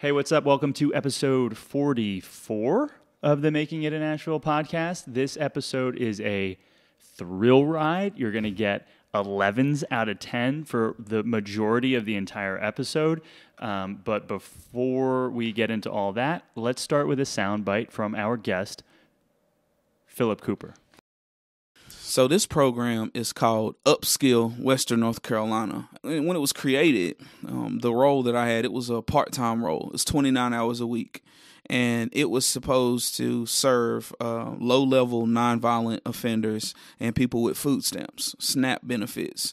Hey, what's up? Welcome to episode 44 of the Making It in Asheville podcast. This episode is a thrill ride. You're going to get 11s out of 10 for the majority of the entire episode. Um, but before we get into all that, let's start with a soundbite from our guest, Philip Cooper. So this program is called Upskill Western North Carolina. And when it was created, um, the role that I had it was a part time role. It's 29 hours a week, and it was supposed to serve uh, low level nonviolent offenders and people with food stamps, SNAP benefits.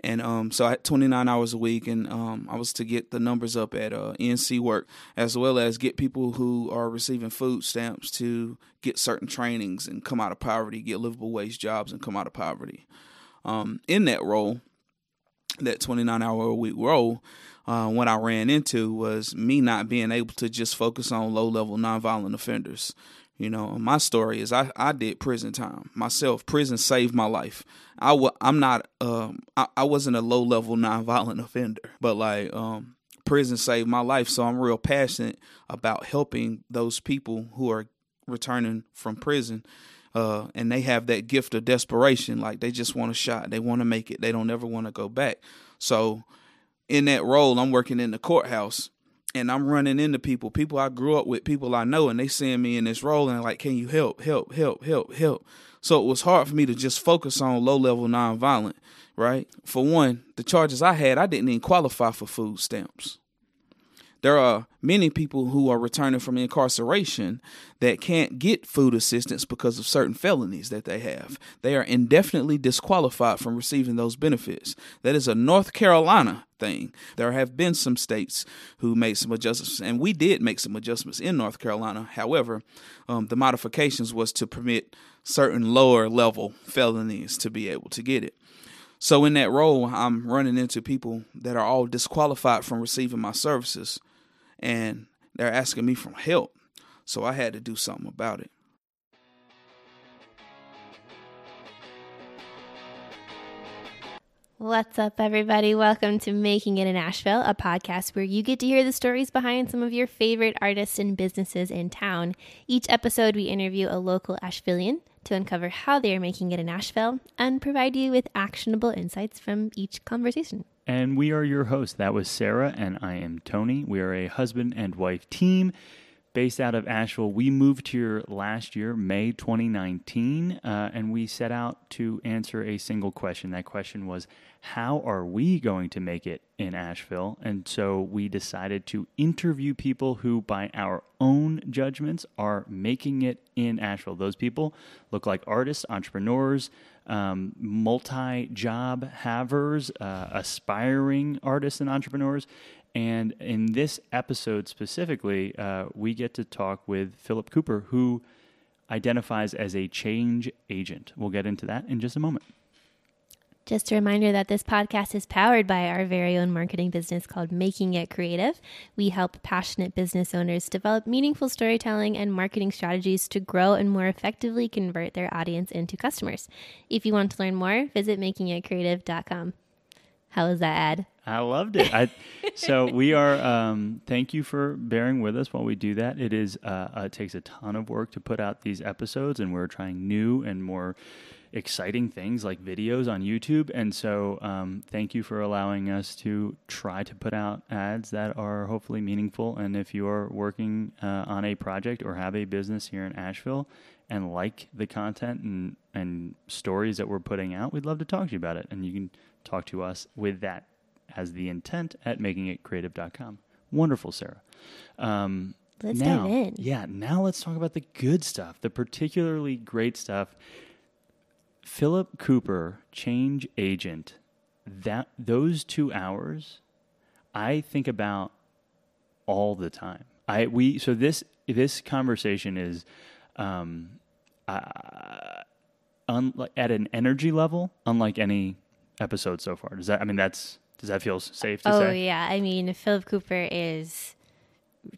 And um, so I had 29 hours a week, and um, I was to get the numbers up at uh, NC Work, as well as get people who are receiving food stamps to get certain trainings and come out of poverty, get livable wage jobs, and come out of poverty. Um, in that role, that 29 hour a week role, uh, what I ran into was me not being able to just focus on low level nonviolent offenders. You know, my story is I, I did prison time myself. Prison saved my life. I w- I'm not um I, I wasn't a low level nonviolent offender, but like um prison saved my life. So I'm real passionate about helping those people who are returning from prison. Uh, and they have that gift of desperation, like they just want a shot, they want to make it, they don't ever want to go back. So, in that role, I'm working in the courthouse, and I'm running into people, people I grew up with, people I know, and they seeing me in this role and like, can you help, help, help, help, help? So it was hard for me to just focus on low level nonviolent, right? For one, the charges I had, I didn't even qualify for food stamps. There are many people who are returning from incarceration that can't get food assistance because of certain felonies that they have. They are indefinitely disqualified from receiving those benefits. That is a North Carolina thing. There have been some states who made some adjustments, and we did make some adjustments in North Carolina. However, um, the modifications was to permit certain lower level felonies to be able to get it. So in that role, I'm running into people that are all disqualified from receiving my services, and they're asking me for help. So I had to do something about it. What's up, everybody? Welcome to Making It in Asheville, a podcast where you get to hear the stories behind some of your favorite artists and businesses in town. Each episode, we interview a local Ashevillean to uncover how they are making it in Asheville and provide you with actionable insights from each conversation. And we are your hosts. That was Sarah, and I am Tony. We are a husband and wife team based out of Asheville. We moved here last year, May 2019, uh, and we set out to answer a single question. That question was, how are we going to make it in Asheville? And so we decided to interview people who, by our own judgments, are making it in Asheville. Those people look like artists, entrepreneurs, um, multi job havers, uh, aspiring artists and entrepreneurs. And in this episode specifically, uh, we get to talk with Philip Cooper, who identifies as a change agent. We'll get into that in just a moment. Just a reminder that this podcast is powered by our very own marketing business called Making It Creative. We help passionate business owners develop meaningful storytelling and marketing strategies to grow and more effectively convert their audience into customers. If you want to learn more, visit makingitcreative.com. How was that ad? I loved it. I, so we are. Um, thank you for bearing with us while we do that. It is. Uh, uh, it takes a ton of work to put out these episodes, and we're trying new and more exciting things like videos on YouTube. And so, um, thank you for allowing us to try to put out ads that are hopefully meaningful. And if you are working uh, on a project or have a business here in Asheville and like the content and and stories that we're putting out, we'd love to talk to you about it. And you can talk to us with that as the intent at makingitcreative.com. Wonderful, Sarah. Um, Let's now, dive in. Yeah, now let's talk about the good stuff, the particularly great stuff. Philip Cooper, change agent. That those two hours, I think about all the time. I we so this this conversation is um, uh, un, at an energy level unlike any episode so far. Does that? I mean, that's does that feel safe to oh, say? yeah. I mean, Philip Cooper is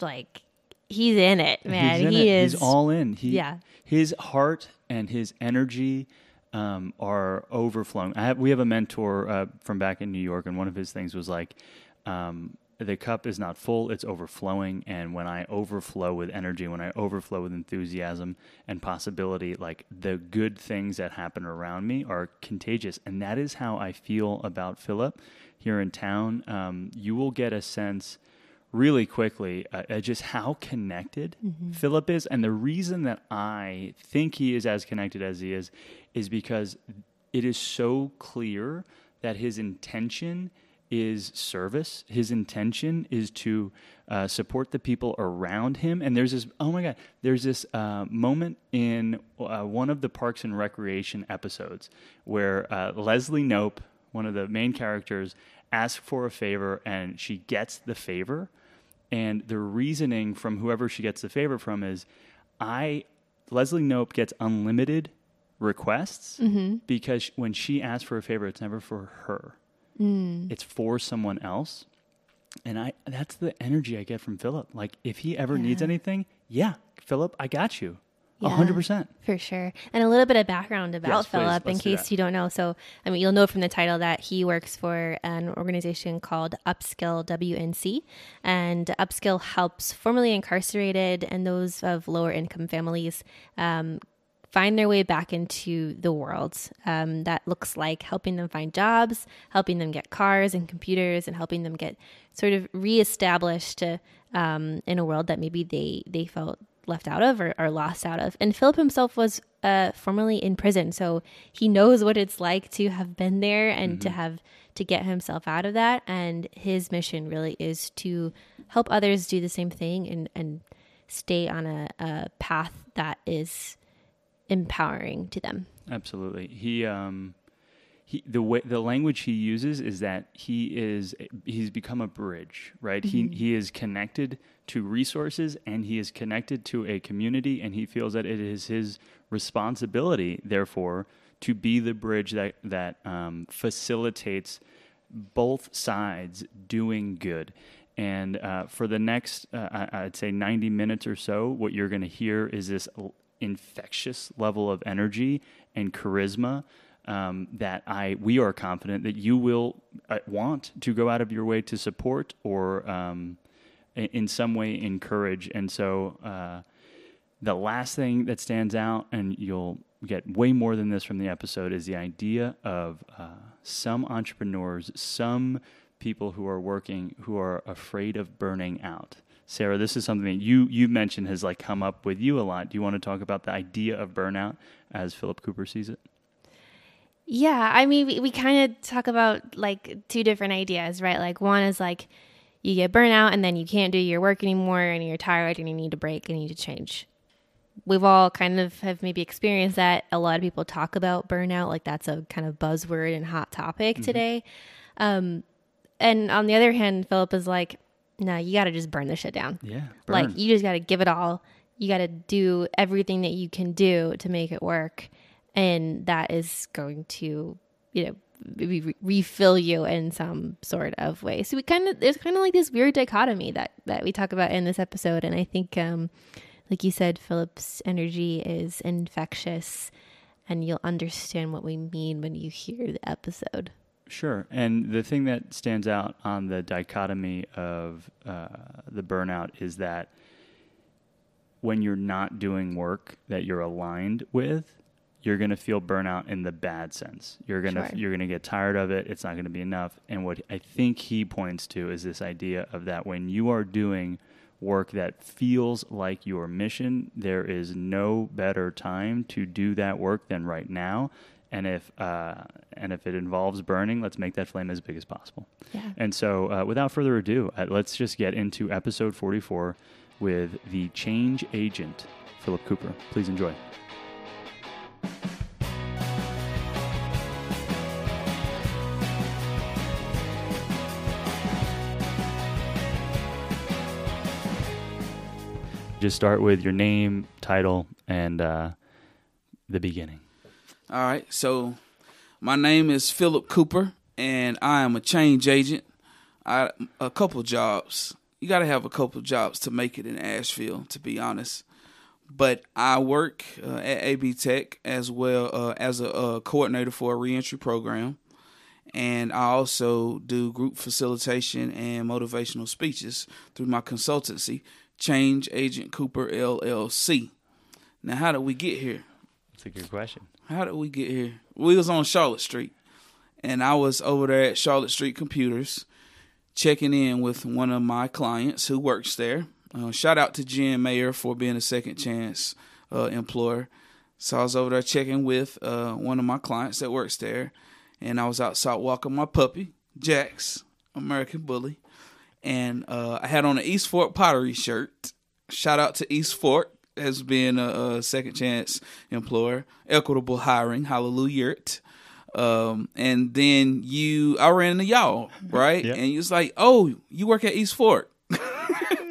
like, he's in it, man. In he it. is. He's all in. He, Yeah. His heart and his energy um, are overflowing. I have, we have a mentor uh, from back in New York, and one of his things was like, um, the cup is not full, it's overflowing. And when I overflow with energy, when I overflow with enthusiasm and possibility, like the good things that happen around me are contagious. And that is how I feel about Philip here in town. Um, you will get a sense really quickly uh, uh just how connected mm-hmm. Philip is. And the reason that I think he is as connected as he is is because it is so clear that his intention is service. His intention is to uh, support the people around him. And there's this, oh my God, there's this uh, moment in uh, one of the Parks and Recreation episodes where uh, Leslie Knope, one of the main characters, asks for a favor and she gets the favor. And the reasoning from whoever she gets the favor from is, I, Leslie Knope gets unlimited requests mm-hmm. because when she asks for a favor, it's never for her Mm. It's for someone else. And I that's the energy I get from Philip. Like if he ever yeah. needs anything, yeah, Philip, I got you. A hundred percent. For sure. And a little bit of background about yes, Philip in case you don't know. So I mean you'll know from the title that he works for an organization called Upskill WNC. And Upskill helps formerly incarcerated and those of lower income families um, find their way back into the world. Um, that looks like helping them find jobs, helping them get cars and computers, and helping them get sort of reestablished um, in a world that maybe they they felt left out of or, or lost out of. And Philip himself was uh, formerly in prison, so he knows what it's like to have been there and mm-hmm. to have to get himself out of that. And his mission really is to help others do the same thing and and stay on a, a path that is empowering to them. Absolutely. He um he the way the language he uses is that he is he's become a bridge, right? Mm-hmm. He he is connected to resources and he is connected to a community and he feels that it is his responsibility therefore to be the bridge that that um, facilitates both sides doing good. And uh, for the next, uh, I'd say 90 minutes or so, what you're going to hear is this infectious level of energy and charisma um, that I we are confident that you will uh, want to go out of your way to support or um, in some way encourage. And so uh, the last thing that stands out, and you'll get way more than this from the episode, is the idea of uh, some entrepreneurs, some people who are working who are afraid of burning out. Sarah, this is something that you you mentioned has like come up with you a lot. Do you want to talk about the idea of burnout as Philip Cooper sees it? Yeah, I mean, we, we kind of talk about like two different ideas, right? Like one is like you get burnout and then you can't do your work anymore and you're tired and you need a break and you need to change. We've all kind of have maybe experienced that. A lot of people talk about burnout, like that's a kind of buzzword and hot topic mm-hmm. today. Um, and on the other hand, Philip is like, no, you got to just burn the shit down. Yeah. Burn. Like you just got to give it all. You got to do everything that you can do to make it work. And that is going to, you know, re- refill you in some sort of way. So we kind of, there's kind of like this weird dichotomy that, that we talk about in this episode. And I think, um, like you said, Philip's energy is infectious and you'll understand what we mean when you hear the episode. Sure. And the thing that stands out on the dichotomy of uh, the burnout is that when you're not doing work that you're aligned with, you're going to feel burnout in the bad sense. You're going to sure. you're going to get tired of it. It's not going to be enough. And what I think he points to is this idea of that when you are doing work that feels like your mission, there is no better time to do that work than right now and if uh, and if it involves burning, let's make that flame as big as possible. Yeah. And so, uh, without further ado, uh, let's just get into episode 44 with the change agent, Philip Cooper. Please enjoy. Just start with your name, title, and uh, the beginning. All right. So my name is Philip Cooper, and I am a change agent. I a couple jobs. You got to have a couple jobs to make it in Asheville, to be honest. But I work uh, at AB Tech as well uh, as a, a, coordinator for a reentry program, and I also do group facilitation and motivational speeches through my consultancy, Change Agent Cooper LLC. Now, how did we get here? That's a good question. How did we get here? We was on Charlotte Street, and I was over there at Charlotte Street Computers, checking in with one of my clients who works there. Uh, shout out to Jen Mayer for being a second chance uh, employer. So I was over there checking with uh, one of my clients that works there, and I was outside walking my puppy, Jax, American Bully, and uh, I had on an East Fork Pottery shirt. Shout out to East Fork as being a, a second chance employer, equitable hiring, hallelujah. Um, and then you, I ran into y'all, right? Yeah. And you was like, "Oh, you work at East Fork."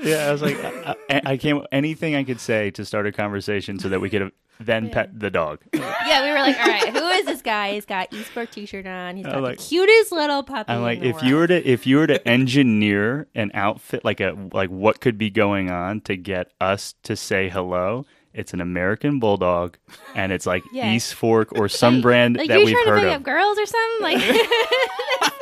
Yeah, I was like, uh, uh, I, I, I came anything I could say to start a conversation so that we could have then pet the dog. Yeah, we were like, all right, who is this guy? He's got East Fork t-shirt on. He's got like- the cutest little puppy. I'm in like, the if you were to if you were to engineer an outfit like a like what could be going on to get us to say hello, it's an American bulldog, and it's like Yeah. East Fork or some brand like that you we've trying to heard pick of. up girls or something? Like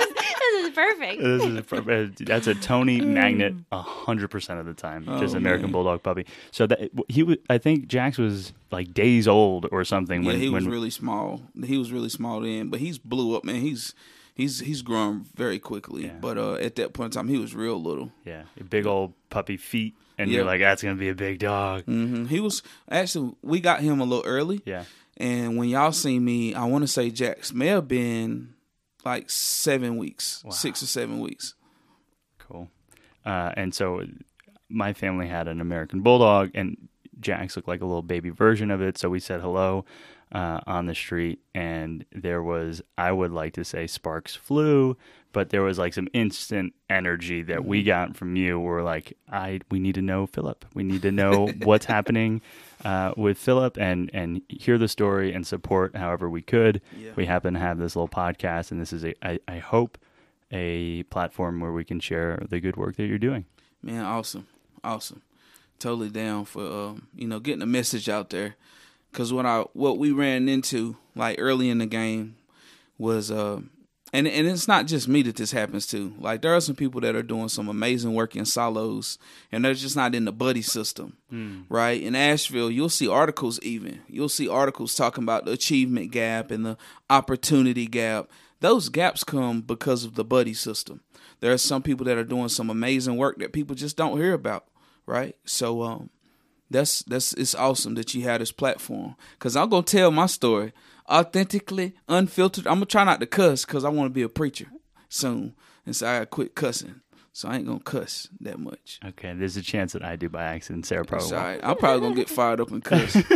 this is perfect. This is a- that's a Tony magnet a hundred percent of the time. Oh, just American man. bulldog puppy. So that he was, I think Jax was like days old or something Yeah, when he was when really small. He was really small then, but he's blew up, man. He's he's he's grown very quickly. Yeah. But uh, at that point in time, he was real little. yeah, big old puppy feet, and Yeah. you're like, that's gonna be a big dog. hmm He was actually we got him a little early. Yeah, And when y'all see me, I want to say Jax may have been like seven weeks, Wow. six or seven weeks. cool. Uh, and so my family had an American bulldog, and Jax looked like a little baby version of it. So we said hello uh, on the street, and there was, I would like to say, sparks flew, but there was like some instant energy that we got from you. We're like, I, we need to know Philip. We need to know what's happening uh, with Philip, and and hear the story and support however we could. Yeah. We happen to have this little podcast, and this is a, I, I hope, a platform where we can share the good work that you're doing. Man, awesome, awesome. Totally down for um, you know getting a message out there. Cause what I what we ran into like early in the game was uh, and and it's not just me that this happens to. Like there are some people that are doing some amazing work in solos, and they're just not in the buddy system, right? In Asheville, you'll see articles even you'll see articles talking about the achievement gap and the opportunity gap. Those gaps come because of the buddy system. There are some people that are doing some amazing work that people just don't hear about, right? So um, that's that's it's awesome that you had this platform because I'm gonna tell my story authentically, unfiltered. I'm gonna try not to cuss because I want to be a preacher soon, and so I quit cussing. So I ain't gonna cuss that much. Okay, there's a chance that I do by accident. Sarah probably It's won't. I'm probably gonna get fired up and cuss.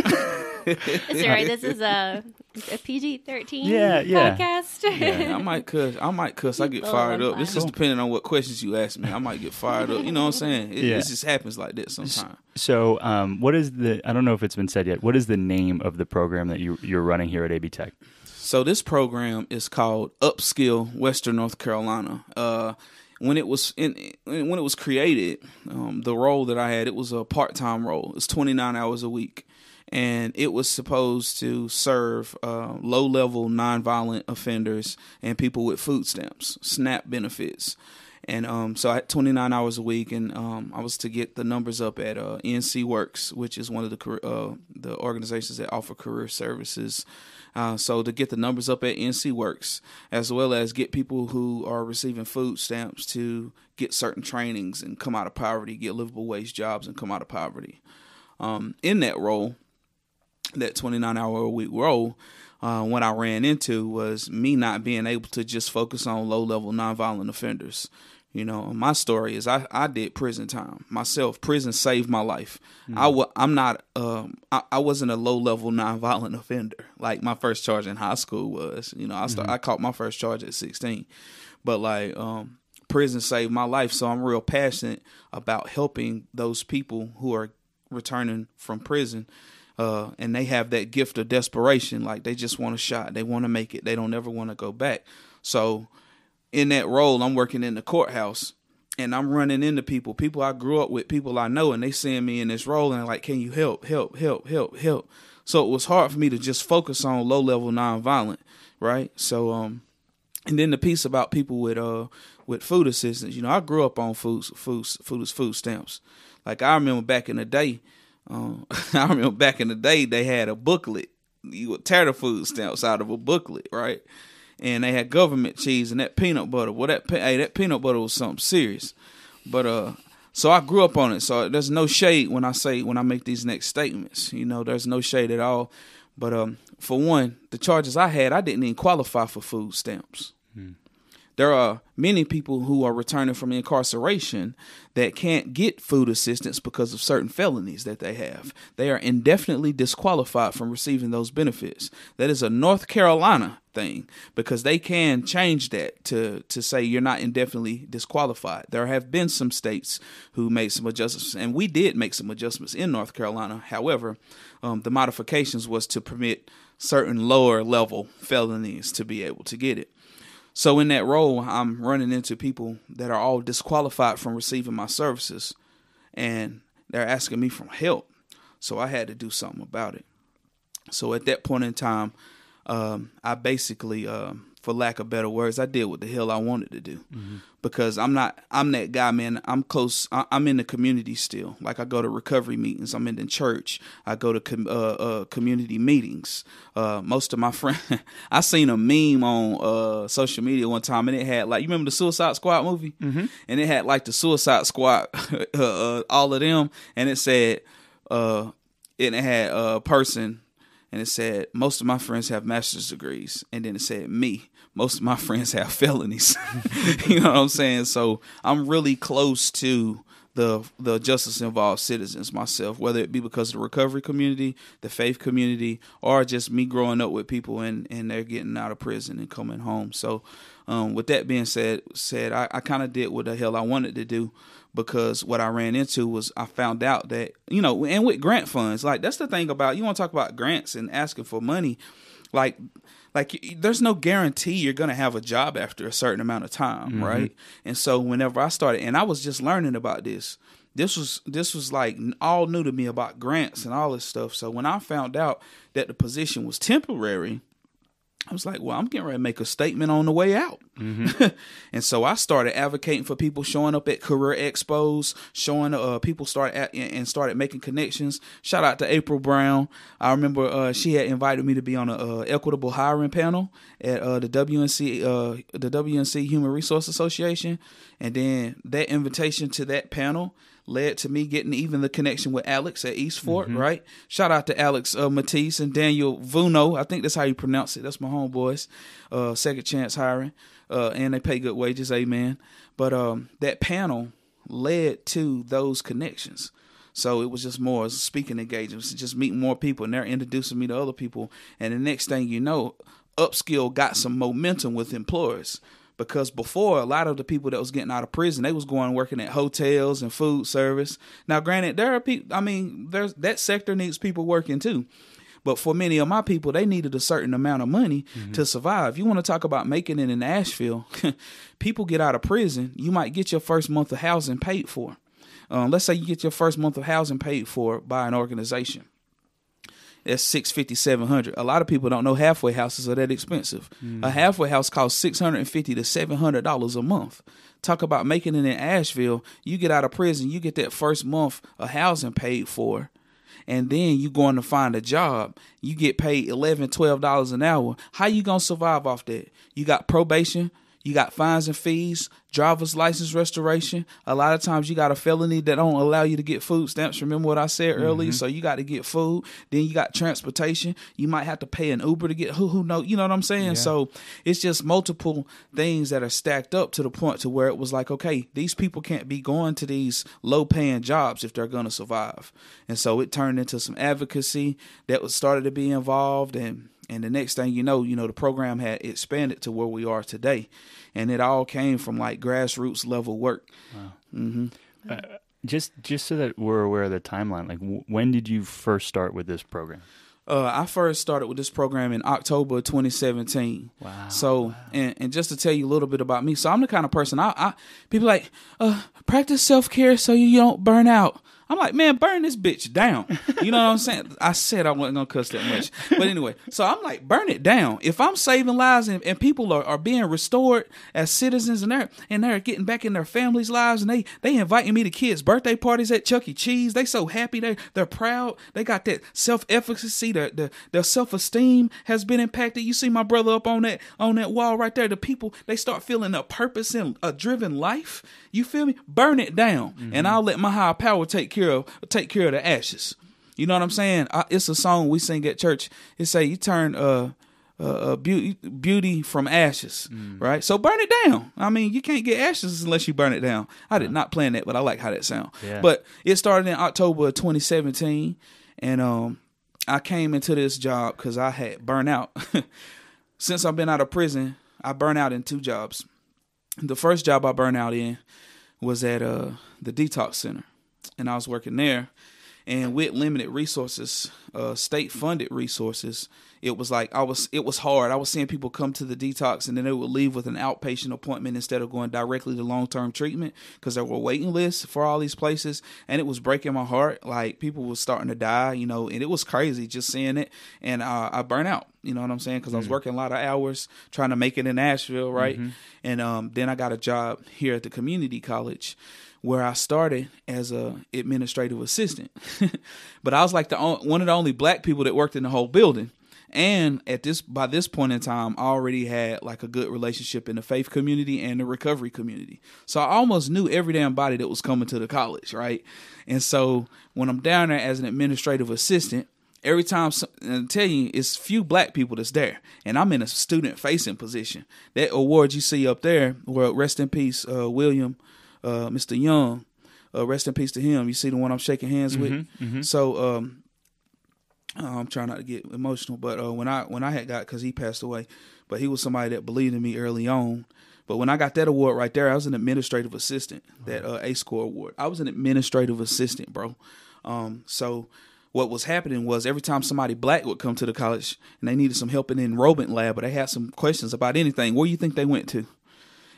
That's right. This is a, a PG thirteen Yeah, yeah. podcast. Yeah, I might cuss. I might cuss. I get Oh, fired up. This fine. is depending on what questions you ask me. I might get fired up. You know what I'm saying? It, Yeah. it just happens like that sometimes. So, um, what is the? I don't know if it's been said yet. What is the name of the program that you you're running here at AB Tech? So this program is called Upskill Western North Carolina. Uh, when it was in when it was created, um, the role that I had it was a part time role. It's 29 hours a week, and it was supposed to serve uh, low level nonviolent offenders and people with food stamps, SNAP benefits. And um, so I had 29 hours a week, and um, I was to get the numbers up at uh, NC Works, which is one of the uh, the organizations that offer career services. Uh, so to get the numbers up at NC Works, as well as get people who are receiving food stamps to get certain trainings and come out of poverty, get livable wage jobs, and come out of poverty. Um, in that role, that 29 hour a week role, uh, what I ran into was me not being able to just focus on low level nonviolent offenders. You know, my story is I, I did prison time myself. Prison saved my life. I wa- I'm not um I, I wasn't a low level nonviolent offender like my first charge in high school was. You know, I start, I caught my first charge at 16, but like um prison saved my life. So I'm real passionate about helping those people who are returning from prison uh, and they have that gift of desperation. Like they just want a shot. They want to make it. They don't ever want to go back. So in that role, I'm working in the courthouse and I'm running into people, people I grew up with, people I know, and they seeing me in this role and like, can you help, help, help, help, help? So it was hard for me to just focus on low level nonviolent, right? So um And then the piece about people with uh with food assistance, you know, I grew up on food food food food stamps. Like I remember back in the day, um, I remember back in the day they had a booklet. You would tear the food stamps out of a booklet, right? And they had government cheese and that peanut butter. Well, that hey, that peanut butter was something serious. But uh, so I grew up on it. So there's no shade when I say when I make these next statements. You know, there's no shade at all. But um, for one, the charges I had, I didn't even qualify for food stamps. Hmm. There are many people who are returning from incarceration that can't get food assistance because of certain felonies that they have. They are indefinitely disqualified from receiving those benefits. That is a North Carolina thing because they can change that to to say you're not indefinitely disqualified. There have been some states who made some adjustments, and we did make some adjustments in North Carolina. However, um, the modifications was to permit certain lower level felonies to be able to get it. So in that role, I'm running into people that are all disqualified from receiving my services, and they're asking me for help. So I had to do something about it. So at that point in time, um, I basically um, for lack of better words, I did what the hell I wanted to do mm-hmm. because I'm not I'm that guy, man. I'm close. I'm in the community still. Like I go to recovery meetings. I'm in the church. I go to com- uh, uh, community meetings. Uh, most of my friends, I seen a meme on uh, social media one time, and it had like you remember the Suicide Squad movie, mm-hmm. and it had like the Suicide Squad, uh, all of them, and it said, uh, and it had a person and it said most of my friends have master's degrees. And then it said me most of my friends have felonies. You know what i'm saying? So i'm really close to the the justice involved citizens myself whether it be because of the recovery community the faith community or just me growing up with people and and they're getting out of prison and coming home. So um, with that being said said i, I kind of did what the hell i wanted to do because what I ran into was I found out that you know, and with grant funds, like that's the thing about you want to talk about grants and asking for money, like like there's no guarantee you're gonna have a job after a certain amount of time, mm-hmm. right? And so whenever I started, and I was just learning about this. This was this was like all new to me about grants and all this stuff. So when I found out that the position was temporary, I was like, well, I'm getting ready to make a statement on the way out. Mm-hmm. and so I started advocating for people showing up at career expos, showing uh, people started at, and started making connections. Shout out to April Brown. I remember uh, she had invited me to be on a uh, equitable hiring panel at uh, the WNC uh, the WNC Human Resource Association, and then that invitation to that panel led to me getting even the connection with Alex at East Fork, mm-hmm. right? Shout out to Alex uh, Matisse and Daniel Vuno. I think that's how you pronounce it. That's my homeboys. Uh, second chance hiring. Uh, and they pay good wages, amen. But um, that panel led to those connections. So it was just more speaking engagements, just meeting more people, and they're introducing me to other people. And the next thing you know, Upskill got some momentum with employers because before a lot of the people that was getting out of prison they was going working at hotels and food service. Now granted there are people i mean there's that sector needs people working too. But for many of my people they needed a certain amount of money mm-hmm. to survive. You want to talk about making it in asheville? People get out of prison you might get your first month of housing paid for. Um, let's say you get your first month of housing paid for by an organization that's 650 700 a lot of people don't know halfway houses are that expensive. Mm. a halfway house costs 650 to 700 dollars a month. Talk about making it in asheville. You get out of prison you get that first month of housing paid for and then you going to find a job. You get paid 11 12 dollars an hour. How you gonna survive off that? You got probation you got fines and fees, driver's license restoration. A lot of times you got a felony that don't allow you to get food stamps. Remember what I said earlier? Mm-hmm. So you got to get food. Then you got transportation. You might have to pay an Uber to get who who know. You know what I'm saying? Yeah. So it's just multiple things that are stacked up to the point to where it was like, okay, these people can't be going to these low paying jobs if they're going to survive. And so it turned into some advocacy that was started to be involved and and the next thing you know, you know, the program had expanded to where we are today. And it all came from like grassroots level work. Wow. Mm-hmm. Uh, just just so that we're aware of the timeline, like w- when did you first start with this program? Uh, I first started with this program in October 2017. Wow. So, wow. And, and just to tell you a little bit about me, so I'm the kind of person I, I people like uh, practice self care so you don't burn out. I'm like, man, burn this bitch down. You know what I'm saying? I said I wasn't gonna cuss that much, but anyway. So I'm like, burn it down. If I'm saving lives and, and people are, are being restored as citizens and they're and they're getting back in their families' lives and they they inviting me to kids' birthday parties at Chuck E. Cheese. They so happy. They they're proud. They got that self efficacy. Their their, their self esteem has been impacted. You see my brother up on that on that wall right there. The people they start feeling a purpose and a driven life. You feel me? Burn it down, mm-hmm. and I'll let my higher power take care of take care of the ashes. You know what I'm saying? I, it's a song we sing at church. It say you turn uh uh, beauty beauty from ashes, mm. right? So burn it down. I mean, you can't get ashes unless you burn it down. I did not plan that, but I like how that sound. Yeah. But it started in October of 2017, and um, I came into this job because I had burnout. Since I've been out of prison, I burned out in two jobs. The first job I burned out in was at uh, the detox center, and I was working there. And with limited resources, uh, state funded resources, it was like I was it was hard. I was seeing people come to the detox and then they would leave with an outpatient appointment instead of going directly to long term treatment because there were waiting lists for all these places and it was breaking my heart. Like people were starting to die, you know, and it was crazy just seeing it. And uh, I burnt out. You know what I'm saying? Because mm-hmm. I was mm. working a lot of hours trying to make it in Asheville, right? Mm-hmm. And um, then I got a job here at the community college where I started as a administrative assistant. but I was like the only, one of the only black people that worked in the whole building. And at this by this point in time I already had like a good relationship in the faith community and the recovery community. So i almost knew every damn body that was coming to the college right? And so when i'm down there as an administrative assistant every time i tell you it's few black people that's there. And i'm in a student facing position. That award you see up there well rest in peace uh, william uh, mr young uh, rest in peace to him you see the one i'm shaking hands with mm-hmm, mm-hmm. so um, uh, I'm trying not to get emotional, but uh, when I when I had got because he passed away, but he was somebody that believed in me early on. But when I got that award right there, I was an administrative assistant. That uh, A score award, I was an administrative assistant, bro. Um, so what was happening was every time somebody black would come to the college and they needed some help in the enrollment lab, or they had some questions about anything, where do you think they went to?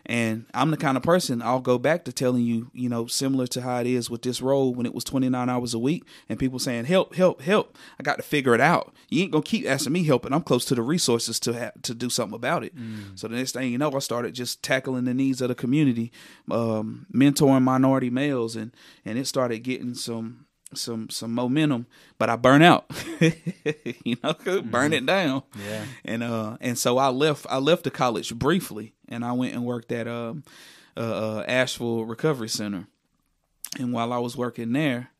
And I'm the kind of person I'll go back to telling you, you know, similar to how it is with this role when it was 29 hours a week and people saying, help, help, help. I got to figure it out. You ain't going to keep asking me help, and I'm close to the resources to have, to do something about it. Mm. So the next thing you know, I started just tackling the needs of the community, um, mentoring minority males, and, and it started getting some some some momentum, but I burn out. you know, burn mm-hmm. it down. Yeah. And uh and so I left I left the college briefly and I went and worked at um uh, uh Asheville Recovery Center. And while I was working there,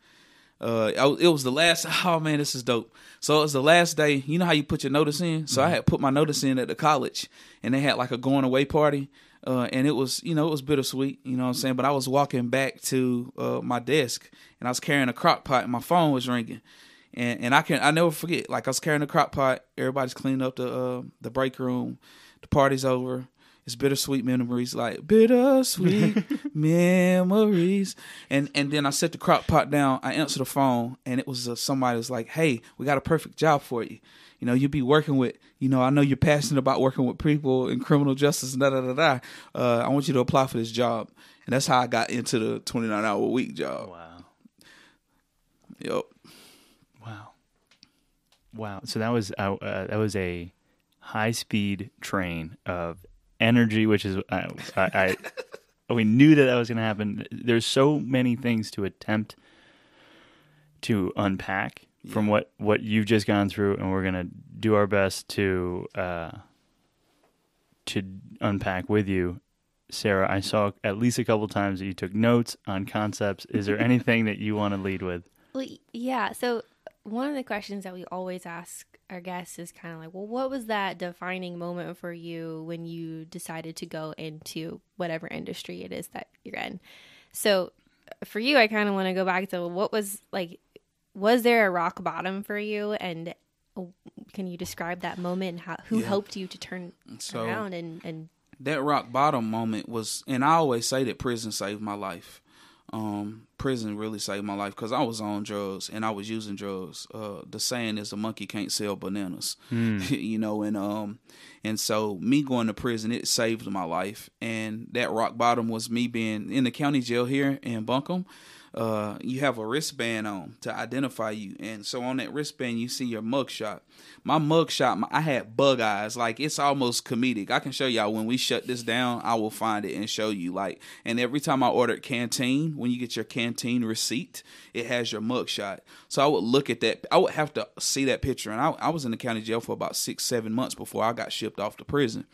uh, it was the last. Oh man, this is dope. So it was the last day. You know how you put your notice in. So mm-hmm. I had put my notice in at the college, and they had like a going away party. Uh, and it was, you know, it was bittersweet, you know what I'm saying? But I was walking back to uh, my desk and I was carrying a crock pot and my phone was ringing. And and I can I never forget, like I was carrying a crock pot, everybody's cleaning up the uh, the break room, the party's over. It's bittersweet memories, like bittersweet memories. And and then I set the crock pot down. I answered the phone, and it was uh, somebody was like, "Hey, we got a perfect job for you you know, you'll be working with, you know, I know you're passionate about working with people in criminal justice da da da da. Uh, I want you to apply for this job. And that's how I got into the 29 hour week job. Wow. Yep. Wow. Wow. So that was uh, uh, that was a high speed train of energy, which is uh, I, I we knew that that was going to happen. There's so many things to attempt to unpack yeah. from what what you've just gone through, and we're gonna do our best to uh, to unpack with you. Sarah, I saw at least a couple times that you took notes on concepts. Is there anything that you want to lead with? Well, yeah. So one of the questions that we always ask our guests is kind of like, well, what was that defining moment for you when you decided to go into whatever industry it is that you're in? So for you, I kind of want to go back to what was like was there a rock bottom for you? And oh, can you describe that moment and how who yeah. helped you to turn so around and and that rock bottom moment was and i always say that prison saved my life. Um, prison really saved my life because i was on drugs and i was using drugs. Uh, the saying is a monkey can't sell bananas. Mm. you know and um and so me going to prison it saved my life. And that rock bottom was me being in the county jail here in buncombe uh, you have a wristband on to identify you, and so on that wristband you see your mugshot. My mugshot, my, I had bug eyes, like it's almost comedic. I can show y'all when we shut this down. I will find it and show you. Like, and every time I ordered canteen, when you get your canteen receipt, it has your mugshot. So I would look at that. I would have to see that picture, and I, I was in the county jail for about six, seven months before I got shipped off to prison.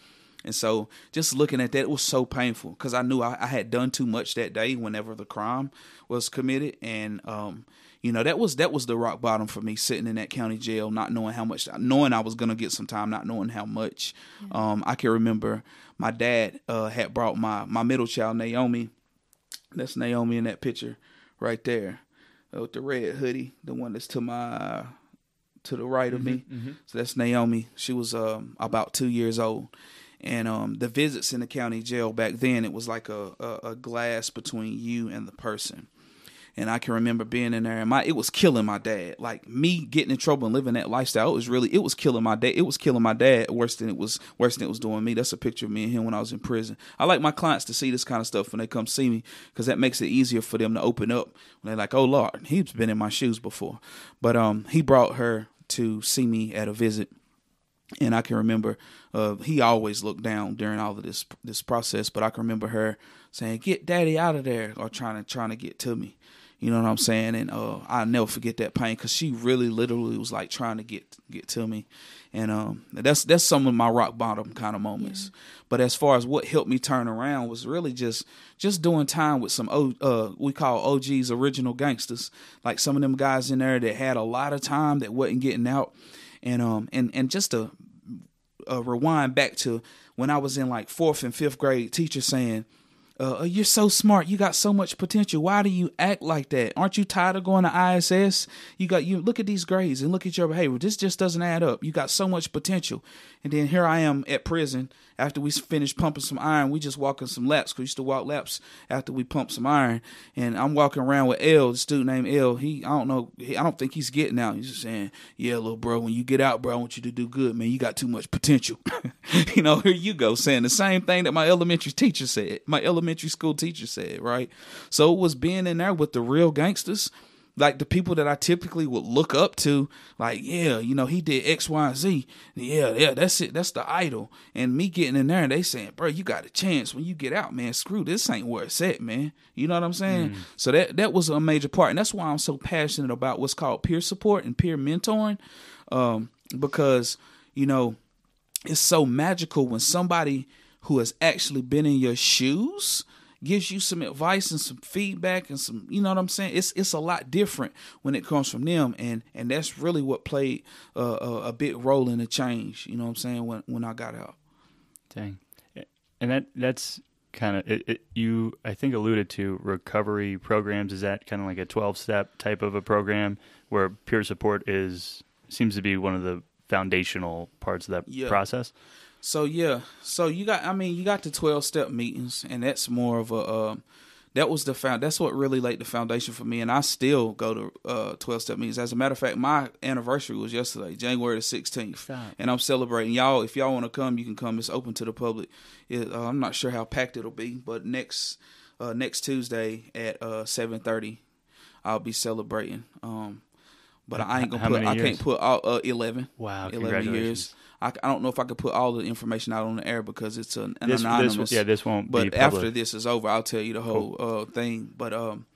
And so just looking at that, it was so painful because I knew I, I, had done too much that day whenever the crime was committed. And, um, you know, that was, that was the rock bottom for me sitting in that county jail, not knowing how much, knowing I was going to get some time, not knowing how much. Um, I can remember my dad, uh, had brought my, my middle child, Naomi. That's Naomi in that picture right there uh, with the red hoodie, the one that's to my, to the right of mm-hmm, me. Mm-hmm. So that's Naomi. She was, um, about two years old and um, the visits in the county jail back then it was like a, a, a, glass between you and the person. And i can remember being in there and my it was killing my dad. Like me getting in trouble and living that lifestyle it was really it was killing my dad it was killing my dad worse than it was worse than it was doing me. That's a picture of me and him when i was in prison. I like my clients to see this kind of stuff when they come see me because that makes it easier for them to open up. When they're like oh lord he's been in my shoes before. But um he brought her to see me at a visit and I can remember uh, he always looked down during all of this this process. But I can remember her saying, "Get Daddy out of there," or trying to trying to get to me. You know what I'm saying? And uh, I'll never forget that pain because she really, literally was like trying to get get to me, and um, that's that's some of my rock bottom kind of moments. Yeah. But as far as what helped me turn around was really just just doing time with some o, uh, we call OGs original gangsters, like some of them guys in there that had a lot of time that wasn't getting out, and um and and just to uh, rewind back to when I was in like fourth and fifth grade, teacher saying, uh, "You're so smart. You got so much potential. Why do you act like that? Aren't you tired of going to ISS? You got you look at these grades and look at your behavior. This just doesn't add up. You got so much potential." And then here I am at prison after we finished pumping some iron. We just walking some laps. Cause we used to walk laps after we pumped some iron. And I'm walking around with L, this dude named L. He, I don't know, he, I don't think he's getting out. He's just saying, "Yeah, little bro, when you get out, bro, I want you to do good, man. You got too much potential." you know, here you go saying the same thing that my elementary teacher said. My elementary school teacher said, right? So it was being in there with the real gangsters like the people that I typically would look up to, like, yeah, you know, he did X, Y, and Z. Yeah, yeah, that's it. That's the idol. And me getting in there and they saying, bro, you got a chance when you get out, man. Screw this ain't where it's at, man. You know what I'm saying? Mm. So that that was a major part. And that's why I'm so passionate about what's called peer support and peer mentoring. Um, because, you know, it's so magical when somebody who has actually been in your shoes gives you some advice and some feedback and some you know what I'm saying? It's it's a lot different when it comes from them and and that's really what played uh, a, a big role in the change you know what I'm saying when when I got out. Dang. And that that's kind of it, it, you I think alluded to recovery programs. Is that kind of like a 12 step type of a program where peer support is seems to be one of the foundational parts of that yeah. process so yeah, so you got I mean you got the twelve step meetings, and that's more of a um, that was the found that's what really laid the foundation for me, and I still go to uh, twelve step meetings. As a matter of fact, my anniversary was yesterday, January the sixteenth, and I'm celebrating. Y'all, if y'all want to come, you can come. It's open to the public. It, uh, I'm not sure how packed it'll be, but next uh, next Tuesday at uh, seven thirty, I'll be celebrating. Um, but I ain't gonna How put. I can't put all uh, eleven. Wow, eleven years. I, I don't know if I could put all the information out on the air because it's an, an this, anonymous. This, yeah, this won't. But after this is over, I'll tell you the whole cool. uh, thing. But um,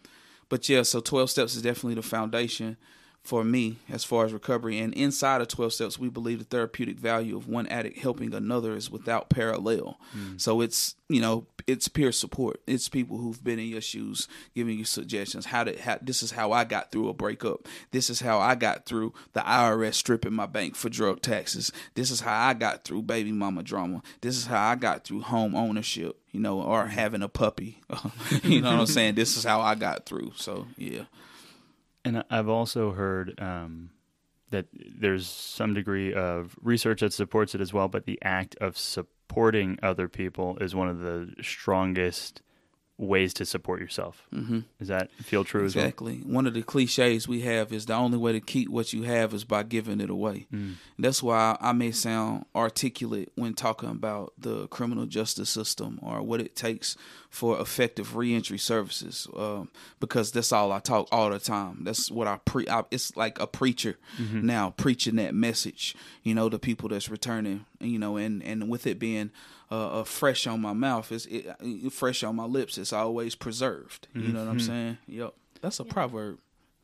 but yeah, so twelve steps is definitely the foundation for me as far as recovery. And inside of 12 steps, we believe the therapeutic value of one addict helping another is without parallel. Mm. So it's, you know, it's peer support. It's people who've been in your shoes giving you suggestions. How to, how, this is how I got through a breakup. This is how I got through the IRS stripping my bank for drug taxes. This is how I got through baby mama drama. This is how I got through home ownership, you know, or having a puppy. you know what I'm saying? This is how I got through. So, yeah. And I've also heard um, that there's some degree of research that supports it as well, but the act of supporting other people is one of the strongest ways to support yourself. Mm-hmm. Does that feel true exactly. well? One of the cliches we have is the only way to keep what you have is by giving it away. Mm. That's why I may sound articulate when talking about the criminal justice system or what it takes for effective reentry services um, because that's all I talk all the time. That's what I pre. I, it's like a preacher mm-hmm. now preaching that message, you know, to people that's returning, you know, and and with it being uh, uh, fresh on my mouth, it's it, fresh on my lips. It's always preserved. You mm-hmm. know what I'm mm-hmm. saying? Yep, that's a yeah. proverb.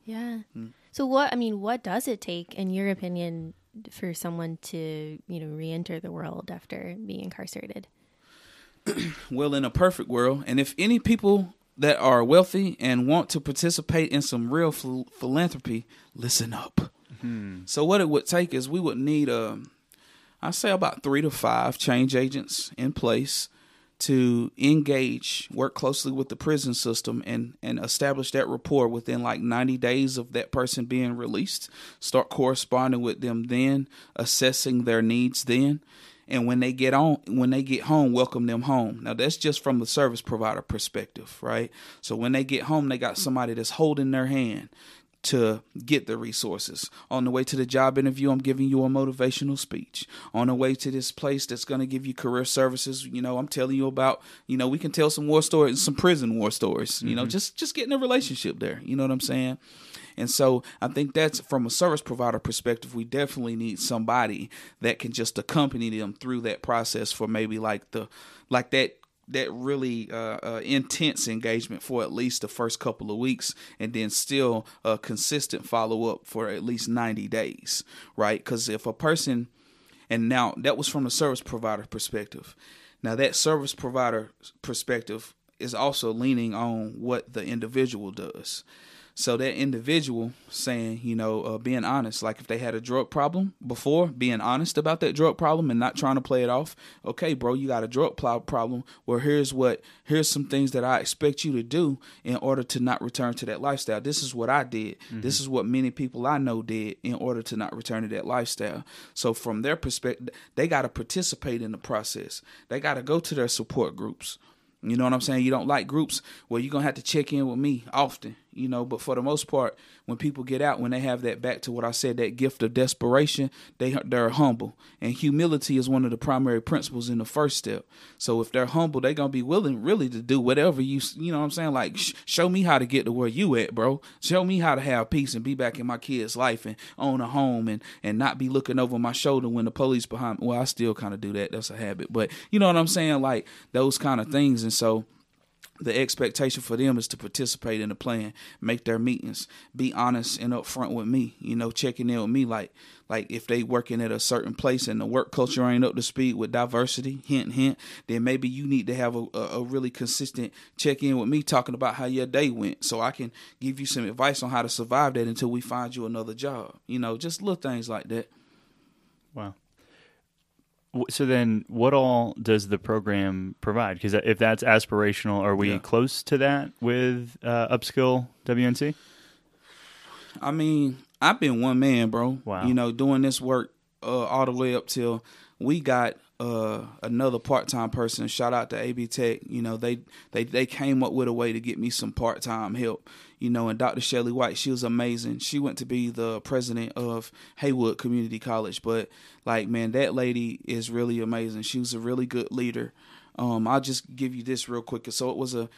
Yeah. Mm. So what I mean, what does it take, in your opinion, for someone to you know re-enter the world after being incarcerated? well, in a perfect world, and if any people that are wealthy and want to participate in some real ph- philanthropy, listen up. Mm-hmm. So what it would take is we would need a, um, I say about three to five change agents in place to engage, work closely with the prison system and and establish that rapport within like 90 days of that person being released. Start corresponding with them then, assessing their needs then. And when they get on when they get home, welcome them home. Now that's just from the service provider perspective, right? So when they get home, they got somebody that's holding their hand to get the resources. On the way to the job interview, I'm giving you a motivational speech. On the way to this place that's going to give you career services, you know, I'm telling you about, you know, we can tell some war stories, some prison war stories, mm-hmm. you know, mm-hmm. just just getting a relationship there. You know what I'm saying? And so I think that's from a service provider perspective, we definitely need somebody that can just accompany them through that process for maybe like the like that that really uh, uh, intense engagement for at least the first couple of weeks and then still a consistent follow up for at least 90 days, right? Because if a person, and now that was from the service provider perspective. Now, that service provider perspective is also leaning on what the individual does. So that individual saying, you know, uh, being honest, like if they had a drug problem before, being honest about that drug problem and not trying to play it off. Okay, bro, you got a drug problem. Well, here's what, here's some things that I expect you to do in order to not return to that lifestyle. This is what I did. Mm-hmm. This is what many people I know did in order to not return to that lifestyle. So from their perspective, they got to participate in the process. They got to go to their support groups. You know what I'm saying? You don't like groups, well, you're going to have to check in with me often you know but for the most part when people get out when they have that back to what i said that gift of desperation they they're humble. And humility is one of the primary principles in the first step. So if they're humble they're gonna be willing really to do whatever you you know what i'm saying? Like sh- show me how to get to where you at bro. Show me how to have peace and be back in my kid's life and own a home and and not be looking over my shoulder when the police behind me well i still kind of do that. That's a habit. But you know what i'm saying? Like those kind of things. And so the expectation for them is to participate in the plan, make their meetings, be honest and upfront with me. You know, checking in with me, like like if they working at a certain place and the work culture ain't up to speed with diversity, hint hint, then maybe you need to have a, a really consistent check in with me, talking about how your day went, so I can give you some advice on how to survive that until we find you another job. You know, just little things like that. Wow. So then, what all does the program provide? Because if that's aspirational, are we yeah. close to that with uh, Upskill WNC? I mean, I've been one man, bro. Wow. You know, doing this work uh, all the way up till we got uh, another part time person. Shout out to AB Tech. You know, they they they came up with a way to get me some part time help you know, and Dr. Shelley White, she was amazing. She went to be the president of Haywood Community College, but like, man, that lady is really amazing. She was a really good leader. Um, I'll just give you this real quick. So it was a,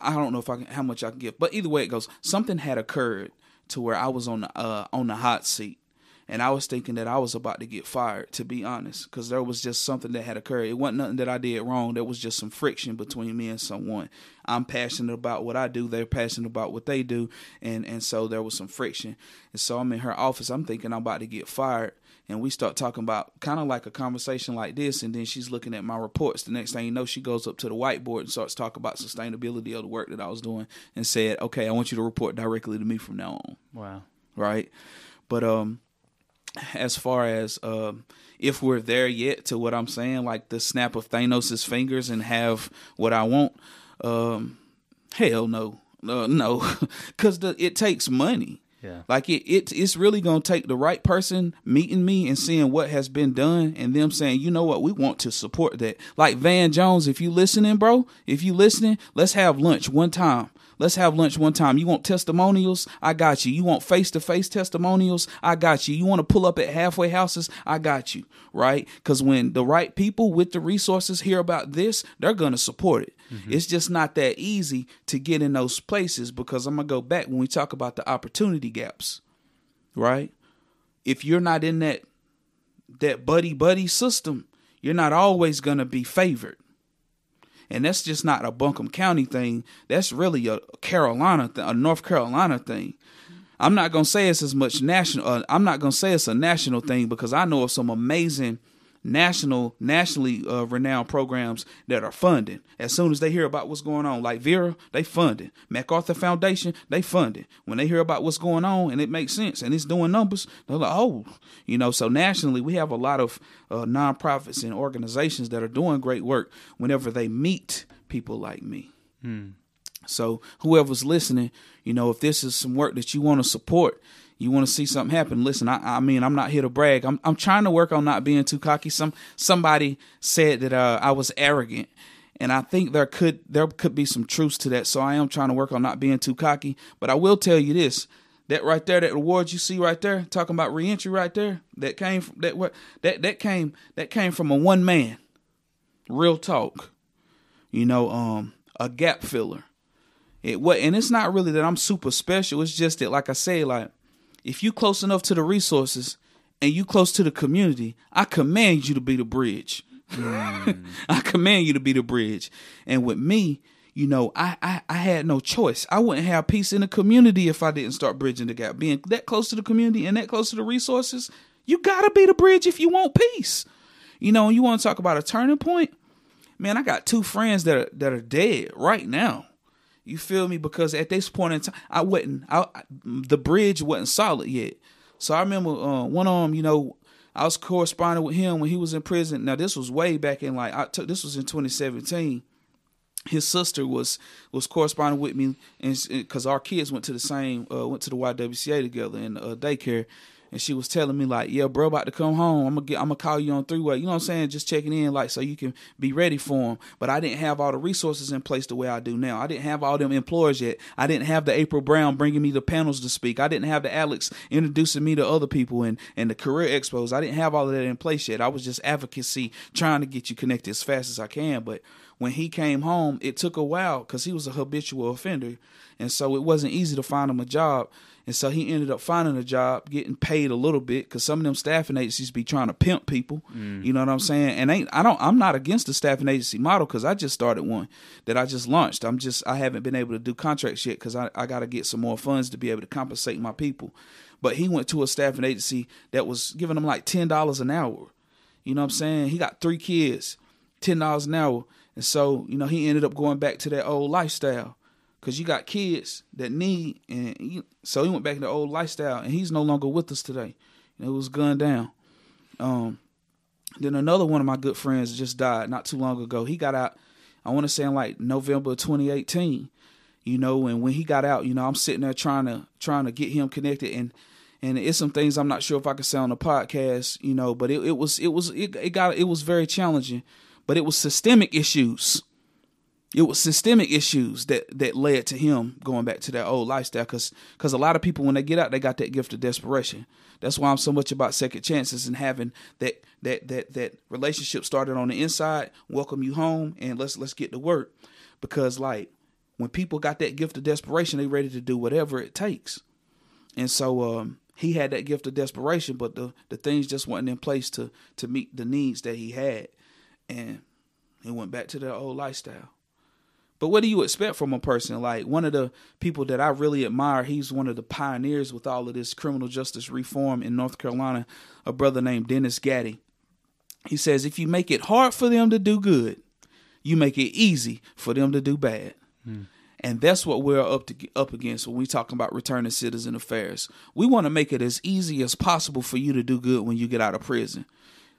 I don't know if I can, how much I can give, but either way it goes, something had occurred to where I was on the, uh, on the hot seat and I was thinking that I was about to get fired, to be honest, because there was just something that had occurred. It wasn't nothing that I did wrong. There was just some friction between me and someone. I'm passionate about what I do. They're passionate about what they do, and and so there was some friction. And so I'm in her office. I'm thinking I'm about to get fired, and we start talking about kind of like a conversation like this. And then she's looking at my reports. The next thing you know, she goes up to the whiteboard and starts talking about sustainability of the work that I was doing, and said, "Okay, I want you to report directly to me from now on." Wow. Right. But um as far as uh, if we're there yet to what I'm saying, like the snap of Thanos' fingers and have what I want, um, hell no, uh, no, because it takes money. Yeah. Like it, it, it's really gonna take the right person meeting me and seeing what has been done, and them saying, you know what, we want to support that. Like Van Jones, if you listening, bro, if you listening, let's have lunch one time Let's have lunch one time. You want testimonials? I got you. You want face to face testimonials? I got you. You want to pull up at halfway houses? I got you. Right? Because when the right people with the resources hear about this, they're going to support it. Mm-hmm. It's just not that easy to get in those places because I'm going to go back when we talk about the opportunity gaps. Right? If you're not in that that buddy buddy system, you're not always going to be favored and that's just not a Buncombe County thing. That's really a Carolina, th- a North Carolina thing. I'm not gonna say it's as much national. Uh, I'm not gonna say it's a national thing because I know of some amazing national, nationally uh, renowned programs that are funding. As soon as they hear about what's going on, like Vera, they funding. MacArthur Foundation, they funding. When they hear about what's going on and it makes sense and it's doing numbers, they're like, oh, you know. So nationally, we have a lot of uh, nonprofits and organizations that are doing great work. Whenever they meet people like me. Hmm. So whoever's listening, you know, if this is some work that you want to support, you want to see something happen. Listen I, I, mean i'm not here to brag. I'm, I'm trying to work on not being too cocky. Some somebody said that uh, i was arrogant and i think there could there could be some truth to that so i am trying to work on not being too cocky. But i will tell you this that right there that award you see right there talking about reentry right there that came from that what that that came that came from a one man. Real talk. You know um a gap filler. It what and it's not really that i'm super special. It's just that like i say like if you close enough to the resources and you close to the community, I command you to be the bridge. Mm. I command you to be the bridge. And with me, you know, I, I I had no choice. I wouldn't have peace in the community if I didn't start bridging the gap. Being that close to the community and that close to the resources, you gotta be the bridge if you want peace. You know, you want to talk about a turning point? Man, I got two friends that are, that are dead right now. You feel me? Because at this point in time, I wasn't. I, the bridge wasn't solid yet. So I remember uh, one of them. You know, I was corresponding with him when he was in prison. Now this was way back in like I took this was in 2017. His sister was was corresponding with me, and because our kids went to the same uh, went to the YWCA together in uh, daycare, and she was telling me like, "Yeah, bro, about to come home. I'm gonna get, I'm gonna call you on three way. You know what I'm saying? Just checking in, like, so you can be ready for him." But I didn't have all the resources in place the way I do now. I didn't have all them employers yet. I didn't have the April Brown bringing me the panels to speak. I didn't have the Alex introducing me to other people and and the career expos. I didn't have all of that in place yet. I was just advocacy trying to get you connected as fast as I can. But when he came home, it took a while because he was a habitual offender, and so it wasn't easy to find him a job. And so he ended up finding a job, getting paid a little bit because some of them staffing agencies be trying to pimp people. Mm. You know what I'm saying? And ain't I don't I'm not against the staffing agency model because I just started one that I just launched. I'm just I haven't been able to do contracts yet because I, I got to get some more funds to be able to compensate my people. But he went to a staffing agency that was giving him like ten dollars an hour. You know what I'm saying? He got three kids, ten dollars an hour, and so you know he ended up going back to that old lifestyle because you got kids that need, and he, so he went back to the old lifestyle, and he's no longer with us today. It was gunned down. Um, then another one of my good friends just died not too long ago. He got out, I want to say in like November 2018. You know, and when he got out, you know, I'm sitting there trying to trying to get him connected, and and it's some things I'm not sure if I could say on the podcast, you know, but it, it was it was it, it got it was very challenging, but it was systemic issues it was systemic issues that that led to him going back to that old lifestyle. Because because a lot of people when they get out they got that gift of desperation. That's why i'm so much about second chances and having that that that that relationship started on the inside welcome you home and let's let's get to work. Because like when people got that gift of desperation they ready to do whatever it takes. And so um he had that gift of desperation but the the things just weren't in place to to meet the needs that he had. And he went back to that old lifestyle but what do you expect from a person? Like one of the people that I really admire, he's one of the pioneers with all of this criminal justice reform in North Carolina, a brother named Dennis Gaddy. He says, if you make it hard for them to do good, you make it easy for them to do bad. Hmm. And that's what we're up to up against when we talking about returning citizen affairs. We want to make it as easy as possible for you to do good when you get out of prison.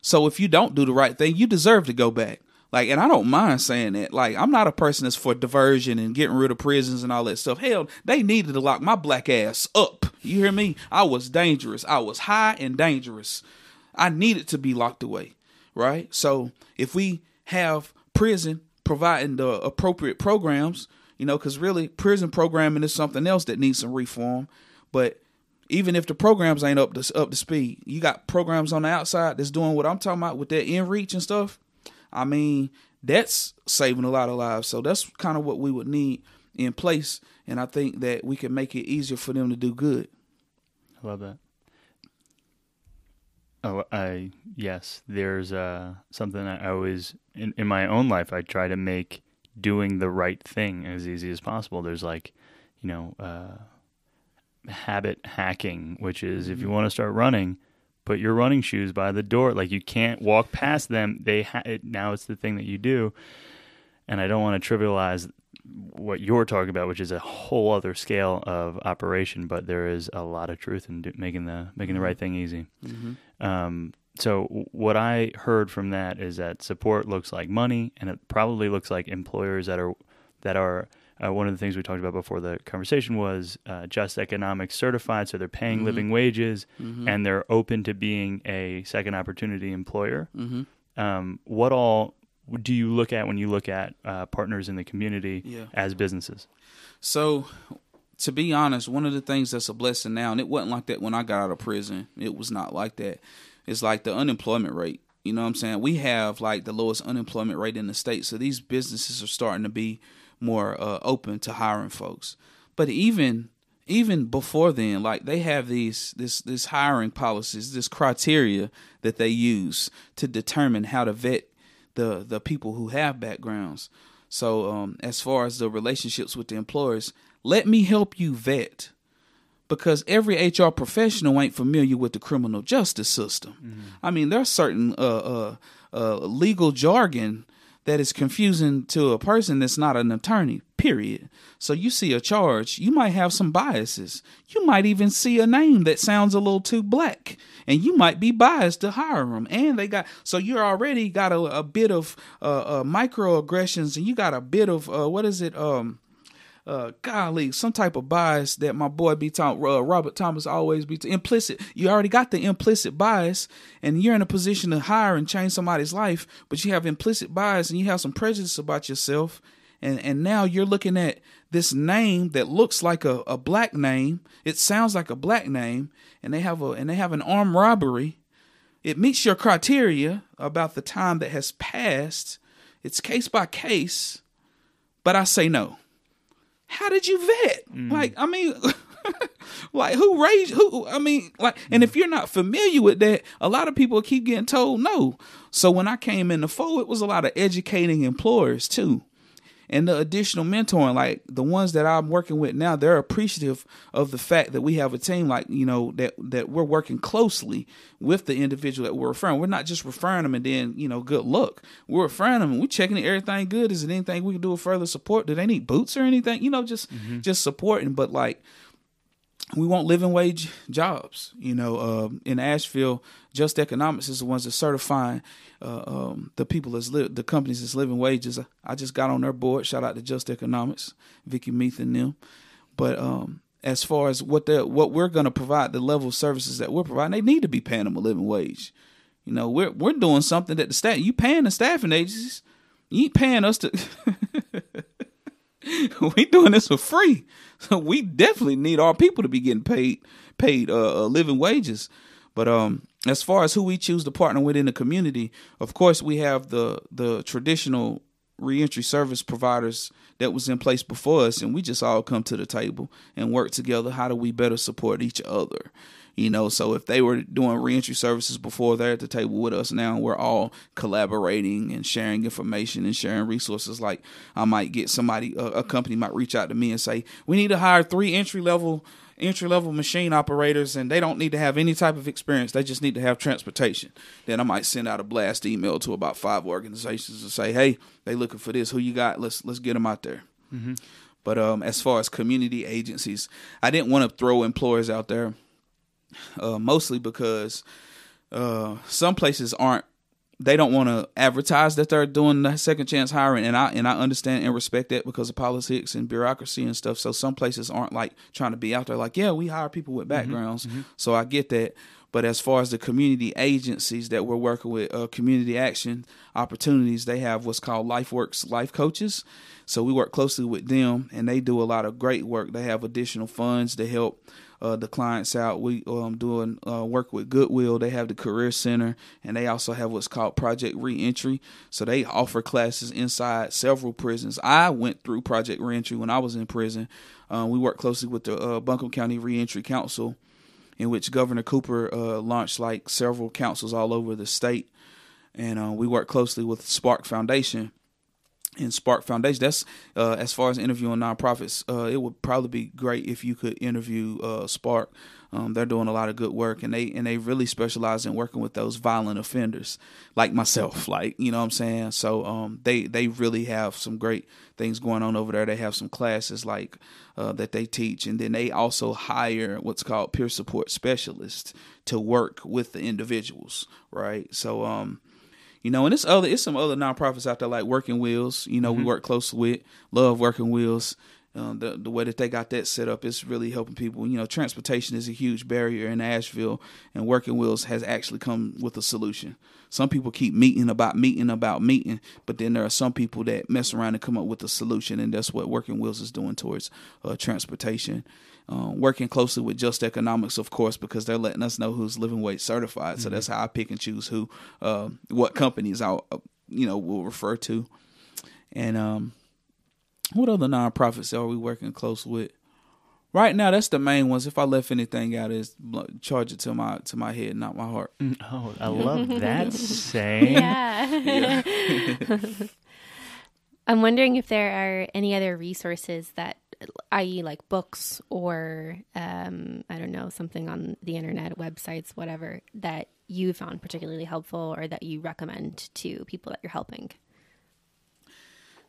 So if you don't do the right thing, you deserve to go back. Like, and I don't mind saying that. Like, I'm not a person that's for diversion and getting rid of prisons and all that stuff. Hell, they needed to lock my black ass up. You hear me? I was dangerous. I was high and dangerous. I needed to be locked away, right? So if we have prison providing the appropriate programs, You know, because really, prison programming is something else that needs some reform. But even if the programs ain't up to up to speed, you got programs on the outside that's doing what I'm talking about with that in reach and stuff. I mean, that's saving a lot of lives. So that's kind of what we would need in place, and I think that we can make it easier for them to do good. I love that. Oh, I yes. There's uh, something I always in in my own life. I try to make doing the right thing as easy as possible. There's like, you know, uh, habit hacking, which is if you want to start running, put your running shoes by the door. Like you can't walk past them. They ha- it, now it's the thing that you do, and I don't want to trivialize what you're talking about, which is a whole other scale of operation. But there is a lot of truth in do- making the making the right thing easy. Um, so what I heard from that is that support looks like money, and it probably looks like employers that are that are. Uh, one of the things we talked about before the conversation was uh, just economics certified, so they're paying living wages and they're open to being a second opportunity employer. Mm-hmm. Um, what all do you look at when you look at uh, partners in the community Yeah. as businesses? So, to be honest, one of the things that's a blessing now, and it wasn't like that when I got out of prison. It was not like that. It's like the unemployment rate. You know what I'm saying? We have like the lowest unemployment rate in the state. So these businesses are starting to be more uh, open to hiring folks. But even even before then, like they have these this this hiring policies, this criteria that they use to determine how to vet the the people who have backgrounds. So um, as far as the relationships with the employers, let me help you vet because every HR professional ain't familiar with the criminal justice system. I mean, there's certain uh, uh, uh, legal jargon that is confusing to a person that's not an attorney. Period. So you see a charge, you might have some biases. You might even see a name that sounds a little too black, and you might be biased to hire them. And they got so you're already got a, a bit of uh, uh, microaggressions, and you got a bit of uh, what is it? Um, uh, golly, some type of bias that my boy be talking, uh, Robert Thomas always be t- implicit. You already got the implicit bias, and you're in a position to hire and change somebody's life, but you have implicit bias and you have some prejudice about yourself, and and now you're looking at this name that looks like a, a black name. It sounds like a black name, and they have a and they have an armed robbery. It meets your criteria about the time that has passed. It's case by case, but I say no how did you vet? Mm. Like, I mean, like who raised who? I mean, like, and if you're not familiar with that, a lot of people keep getting told no. So when I came in the fold, it was a lot of educating employers too. And the additional mentoring, like the ones that I'm working with now, they're appreciative of the fact that we have a team, like you know that that we're working closely with the individual that we're referring. We're not just referring them and then you know good luck. We're referring them and we're checking everything good. Is it anything we can do with further support? Do they need boots or anything? You know, just mm-hmm. just supporting. But like we want living wage jobs. You know, um, in Asheville, Just Economics is the ones that certifying uh, um, the people as li- the companies as living wages. I just got on their board. Shout out to Just Economics, Vicky Meath and them. But um, as far as what they what we're going to provide, the level of services that we're providing, they need to be paying them a living wage. You know, we're we're doing something that the staff you paying the staffing agencies. You ain't paying us to. we doing this for free. So we definitely need our people to be getting paid paid uh, uh, living wages. But um, as far as who we choose to partner with in the community, of course we have the the traditional reentry service providers that was in place before us, and we just all come to the table and work together. How do we better support each other? You know, so if they were doing reentry services before, they're at the table with us now. We're all collaborating and sharing information and sharing resources. Like I might get somebody, a, a company might reach out to me and say, "We need to hire three entry level entry level machine operators, and they don't need to have any type of experience. They just need to have transportation." Then I might send out a blast email to about five organizations and say, "Hey, they looking for this. Who you got? Let's let's get them out there." But um, as far as community agencies, I didn't want to throw employers out there uh, mostly because uh, some places aren't they don't want to advertise that they're doing the second chance hiring and I and I understand and respect that because of politics and bureaucracy and stuff so some places aren't like trying to be out there like yeah we hire people with backgrounds so I get that But as far as the community agencies that we're working with, uh, community action opportunities, they have what's called LifeWorks Life Coaches. So we work closely with them, and they do a lot of great work. They have additional funds to help uh, the clients out. We um doing uh, work with Goodwill. They have the Career Center, and they also have what's called Project Reentry. So they offer classes inside several prisons. I went through Project Reentry when I was in prison. Um, we work closely with the uh, Buncombe County Reentry Council, in which Governor Cooper uh, launched like several councils all over the state, and uh, we work closely with Spark Foundation and Spark Foundation. That's uh, as far as interviewing nonprofits. Uh, it would probably be great if you could interview uh, Spark. Um, they're doing a lot of good work, and they and they really specialize in working with those violent offenders, like myself. Like you know what I'm saying. So um, they they really have some great things going on over there. They have some classes like uh, that they teach, and then they also hire what's called peer support specialists to work with the individuals. Right. So um, you know, and it's other it's some other nonprofits out there like Working Wheels. You know, mm-hmm. we work closely with. Love Working Wheels. Um, the the way that they got that set up is really helping people. You know, transportation is a huge barrier in Asheville, and Working Wheels has actually come with a solution. Some people keep meeting about meeting about meeting, but then there are some people that mess around and come up with a solution, and that's what Working Wheels is doing towards uh, transportation. Um, working closely with Just Economics, of course, because they're letting us know who's living wage certified. Mm-hmm. So that's how I pick and choose who, uh, what companies I, uh, you know, will refer to. And um, what other nonprofits are we working close with? Right now, that's the main ones. If I left anything out, is charge it to my to my head, not my heart. Mm, oh, I love that saying. Yeah. yeah. I'm wondering if there are any other resources that i.e., like books or um, I don't know something on the internet, websites, whatever that you found particularly helpful or that you recommend to people that you're helping?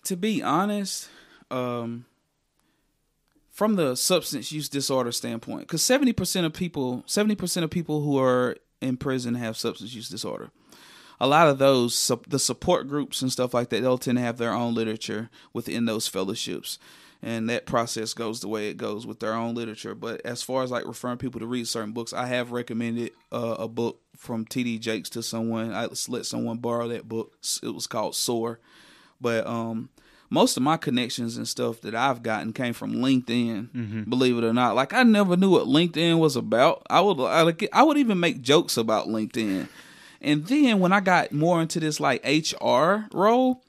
To be honest, um, from the substance use disorder standpoint, because seventy percent of people, seventy percent of people who are in prison have substance use disorder a lot of those the support groups and stuff like that they'll tend to have their own literature within those fellowships and that process goes the way it goes with their own literature. But as far as like referring people to read certain books, I have recommended uh, a book from T.D. Jakes to someone. I let someone borrow that book. It was called Soar. But um, most of my connections and stuff that I've gotten came from LinkedIn. Mm-hmm. Believe it or not, like I never knew what LinkedIn was about. I would I, I would even make jokes about LinkedIn. And then when I got more into this like HR role,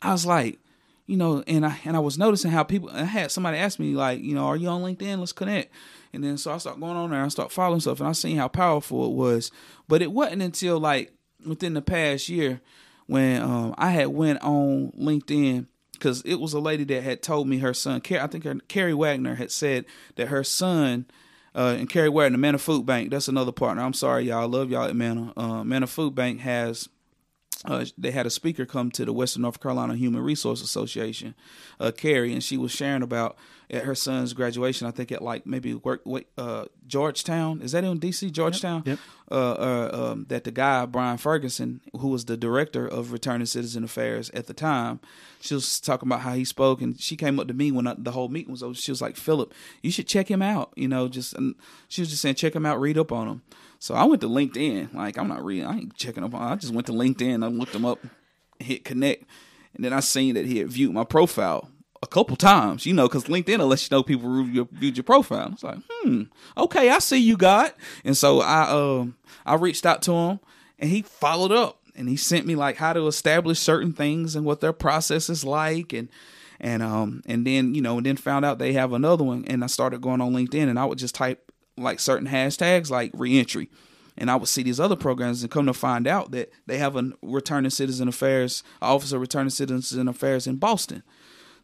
I was like, you know, and I and I was noticing how people I had somebody ask me like, you know, are you on LinkedIn? Let's connect. And then so I start going on there, I start following stuff, and I seen how powerful it was. But it wasn't until like within the past year when um, I had went on LinkedIn because it was a lady that had told me her son, I think her, Carrie Wagner had said that her son. Uh, and Carrie Wagner, Manna Food Bank, that's another partner. I'm sorry, y'all. I love y'all at Manna. Uh, Manna Food Bank has uh, they had a speaker come to the Western North Carolina Human Resource Association, uh, Carrie, and she was sharing about at her son's graduation. I think at like maybe work uh, Georgetown. Is that in D.C. Georgetown? Yep. yep. Uh, uh, um, that the guy Brian Ferguson, who was the director of Returning Citizen Affairs at the time, she was talking about how he spoke, and she came up to me when I, the whole meeting was over. She was like, "Philip, you should check him out." You know, just she was just saying, check him out, read up on him. So I went to LinkedIn. Like I'm not reading. I ain't checking up. On. I just went to LinkedIn. I looked him up, hit connect, and then I seen that he had viewed my profile a couple times. You know, because LinkedIn will let you know people viewed your, viewed your profile. It's like, hmm, okay, I see you got. And so I um I reached out to him, and he followed up, and he sent me like how to establish certain things and what their process is like, and and um and then you know and then found out they have another one and I started going on LinkedIn and I would just type like certain hashtags like reentry. And I would see these other programs and come to find out that they have a returning citizen affairs, officer returning citizen affairs in Boston.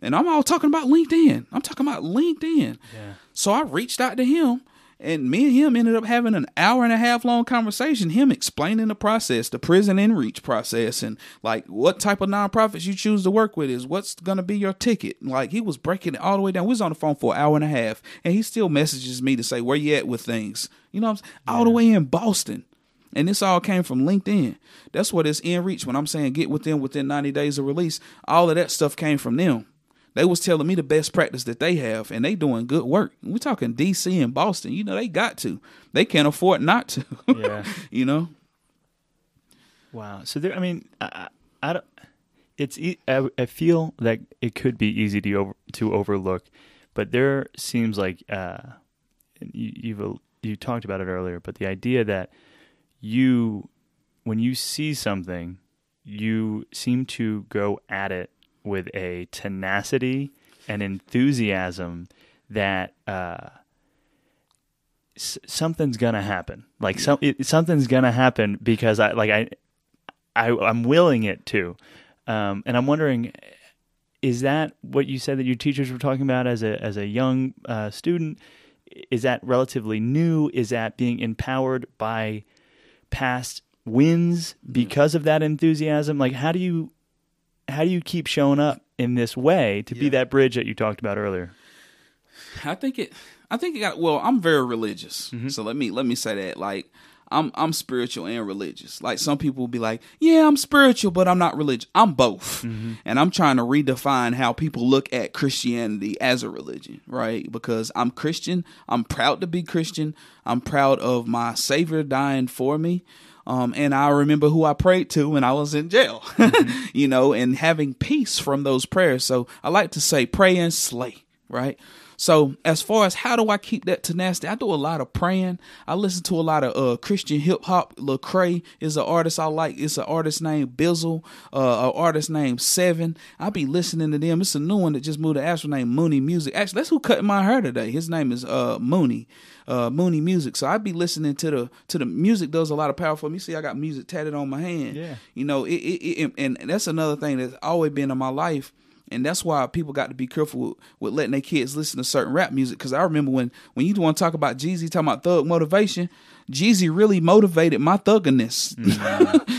And I'm all talking about LinkedIn. I'm talking about LinkedIn. Yeah. So I reached out to him and me and him ended up having an hour and a half long conversation, him explaining the process, the prison in reach process, and like what type of nonprofits you choose to work with is what's gonna be your ticket. Like he was breaking it all the way down. We was on the phone for an hour and a half, and he still messages me to say where you at with things. You know, yeah. all the way in Boston. And this all came from LinkedIn. That's what it's in reach when I'm saying get within within 90 days of release. All of that stuff came from them. They was telling me the best practice that they have, and they doing good work. We're talking D.C. and Boston. You know, they got to. They can't afford not to. Yeah. you know. Wow. So there, I mean, I, I don't. It's. I feel that it could be easy to over, to overlook, but there seems like uh, you, you've you talked about it earlier, but the idea that you, when you see something, you seem to go at it with a tenacity and enthusiasm that. Uh, s- something's gonna happen. Like some it, something's gonna happen because I like I, I I'm willing it to, um, and I'm wondering, is that what you said that your teachers were talking about as a as a young uh, student? Is that relatively new? Is that being empowered by past wins because of that enthusiasm? Like how do you how do you keep showing up in this way to be that bridge that you talked about earlier? I think it. I think it got. Well, I'm very religious, mm-hmm. so let me let me say that. Like, I'm I'm spiritual and religious. Like some people will be like, "Yeah, I'm spiritual, but I'm not religious." I'm both, mm-hmm. and I'm trying to redefine how people look at Christianity as a religion, right? Because I'm Christian. I'm proud to be Christian. I'm proud of my Savior dying for me. Um, and I remember who I prayed to when I was in jail, you know, and having peace from those prayers. So I like to say, pray and slay, right? So as far as how do I keep that tenacity, I do a lot of praying. I listen to a lot of uh, Christian hip hop. Lecrae is an artist I like. It's an artist named Bizzle, uh, an artist named Seven. I be listening to them. It's a new one that just moved to Asheville named Mooney Music. Actually, that's who cut my hair today. His name is uh, Mooney. Uh, Mooney Music. So I be listening to the to the music. Does a lot of power for me. See, I got music tatted on my hand. Yeah. You know, it, it, it and that's another thing that's always been in my life. And that's why people got to be careful with, with letting their kids listen to certain rap music. Because I remember when when you want to talk about Jeezy, talking about thug motivation, Jeezy really motivated my thugginess.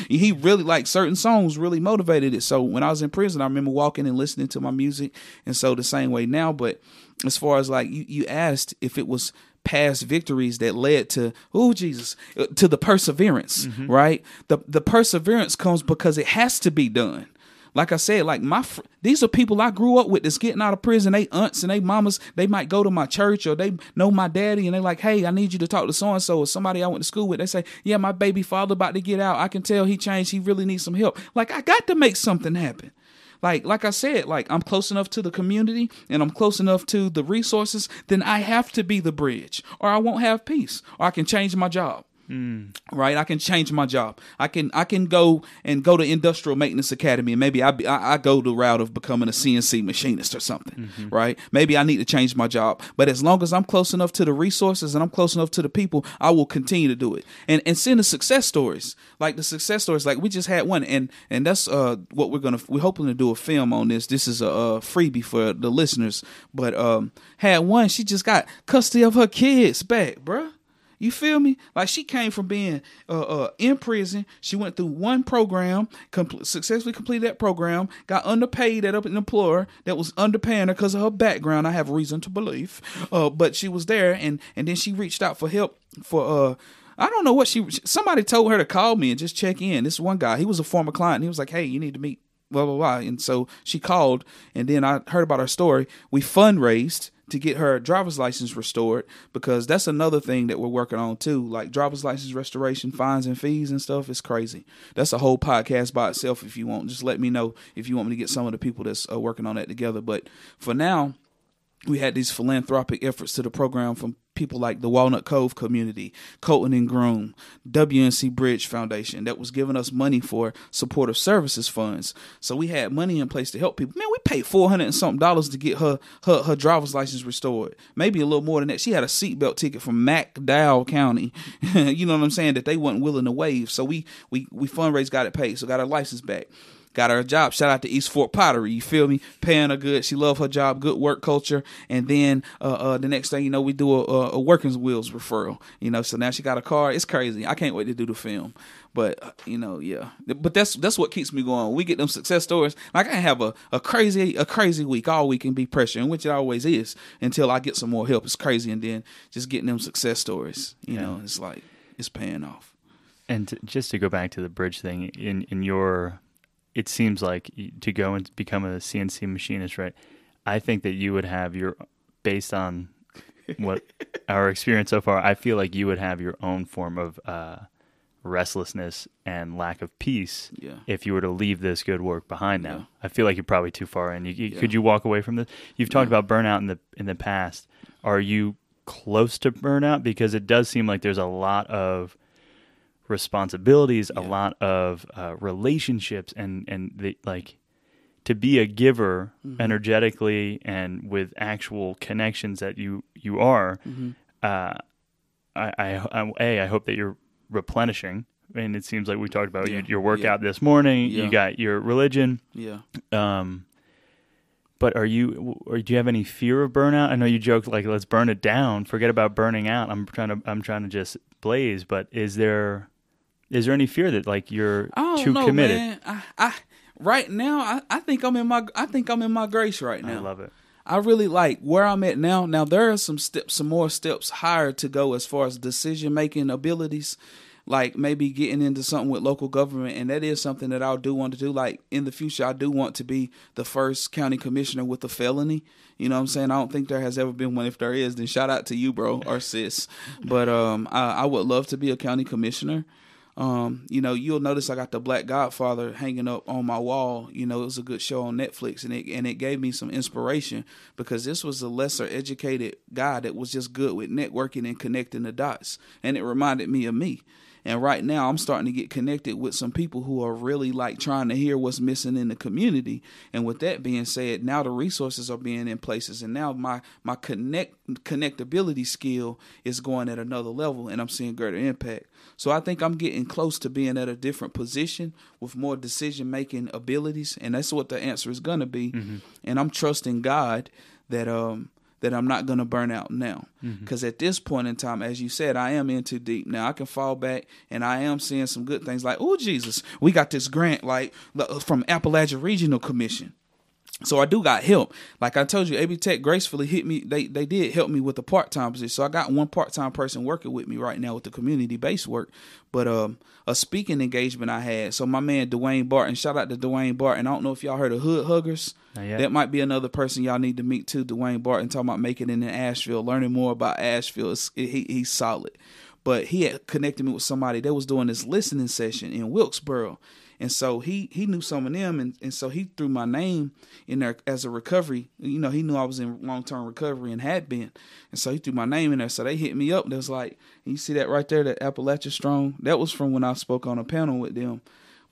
he really like certain songs really motivated it. So when I was in prison, I remember walking and listening to my music. And so the same way now. But as far as like you, you asked if it was past victories that led to oh Jesus uh, to the perseverance, right? The the perseverance comes because it has to be done. Like I said, like my fr- these are people I grew up with that's getting out of prison. They aunts and they mamas, they might go to my church or they know my daddy and they like, hey, I need you to talk to so and so or somebody I went to school with. They say, yeah, my baby father about to get out. I can tell he changed. He really needs some help. Like I got to make something happen. Like like I said, like I'm close enough to the community and I'm close enough to the resources, then I have to be the bridge or I won't have peace or I can change my job. Right, I can change my job. I can I can go and go to industrial maintenance academy, and maybe I, be, I I go the route of becoming a CNC machinist or something. Right, maybe I need to change my job, but as long as I'm close enough to the resources and I'm close enough to the people, I will continue to do it. And and send the success stories, like the success stories. Like we just had one, and and that's uh what we're gonna we're hoping to do a film on this. This is a, uh freebie for the listeners, but um had one. She just got custody of her kids back, bruh. You feel me? Like she came from being uh, uh, in prison. She went through one program, compl- successfully completed that program, got underpaid at an employer that was underpaying her because of her background. I have reason to believe. Uh, but she was there, and and then she reached out for help for uh. I don't know what she. Somebody told her to call me and just check in. This one guy, he was a former client. He was like, "Hey, you need to meet blah blah blah." And so she called, and then I heard about her story. We fundraised to get her driver's license restored because that's another thing that we're working on too. Like driver's license restoration, fines and fees and stuff. It's crazy. That's a whole podcast by itself. If you want, just let me know if you want me to get some of the people that's uh, working on that together. But for now, we had these philanthropic efforts to the program from people like the Walnut Cove community, Colton and Groom, WNC Bridge Foundation that was giving us money for supportive services funds. So we had money in place to help people. Man, we paid four hundred and something dollars to get her her her driver's license restored. Maybe a little more than that. She had a seatbelt ticket from McDowell County. you know what I'm saying? That they weren't willing to waive. So we we we fundraised, got it paid, so got her license back got her a job. Shout out to East Fork Pottery. You feel me? Paying her good. She love her job. Good work culture. And then uh, uh, the next thing you know, we do a, a, a working wheels referral. You know, so now she got a car. It's crazy. I can't wait to do the film. But uh, you know, yeah. But that's that's what keeps me going. We get them success stories. Like I have a, a crazy a crazy week all week and be pressuring, which it always is, until I get some more help. It's crazy, and then just getting them success stories. You Yeah. know, it's like it's paying off. And just to go back to the bridge thing, in in your, it seems like to go and become a CNC machinist, right? I think that you would have your based on what our experience so far. I feel like you would have your own form of uh, restlessness and lack of peace Yeah. if you were to leave this good work behind now. Yeah. I feel like you're probably too far in. You, you, Yeah. Could you walk away from this? You've talked about burnout in the in the past. Are you close to burnout? Because it does seem like there's a lot of responsibilities, a lot of uh, relationships, and and the, like to be a giver Mm-hmm. energetically and with actual connections that you you are. Mm-hmm. Uh, I, I, I a I hope that you're replenishing. And it seems like we talked about Yeah. your, your workout this morning. Yeah. You got your religion. Yeah. Um, but are you or do you have any fear of burnout? I know you joked like let's burn it down, forget about burning out. I'm trying to I'm trying to just blaze, but is there is there any fear that like you're too know, committed? man. I, I right now I, I think I'm in my I think I'm in my grace right now. I love it. I really like where I'm at now. Now there are some steps, some more steps higher to go as far as decision making abilities, like maybe getting into something with local government, and that is something that I do want to do. Like in the future, I do want to be the first county commissioner with a felony. You know what I'm saying? I don't think there has ever been one. If there is, then shout out to you, bro, or sis. But um, I, I would love to be a county commissioner. Um, you know, you'll notice I got the Black Godfather hanging up on my wall. You know, it was a good show on Netflix, and it and it gave me some inspiration because this was a lesser educated guy that was just good with networking and connecting the dots, and it reminded me of me. And right now, I'm starting to get connected with some people who are really like trying to hear what's missing in the community. And with that being said, now the resources are being in places, and now my my connect connectability skill is going at another level, and I'm seeing greater impact. So I think I'm getting close to being at a different position with more decision making abilities, and that's what the answer is gonna be. And I'm trusting God that um that I'm not going to burn out now. Mm-hmm. Because at this point in time, as you said, I am in too deep. Now I can fall back and I am seeing some good things like, oh, Jesus, we got this grant like uh, from Appalachia Regional Commission. So I do got help. Like I told you, AB Tech gracefully hit me. They they did help me with the part time position. So I got one part time person working with me right now with the community based work. But um, a speaking engagement I had. So my man DeWayne Barton, shout out to DeWayne Barton. I don't know if y'all heard of Hood Huggers. That might be another person y'all need to meet too. DeWayne Barton talking about making it in Asheville, learning more about Asheville. It's, he, he's solid. But he had connected me with somebody that was doing this listening session in Wilkesboro. And so he he knew some of them, and, and so he threw my name in there as a recovery. You know, he knew I was in long term recovery and had been, and so he threw my name in there. So they hit me up. They was like, you see that right there, that Appalachia Strong. That was from when I spoke on a panel with them.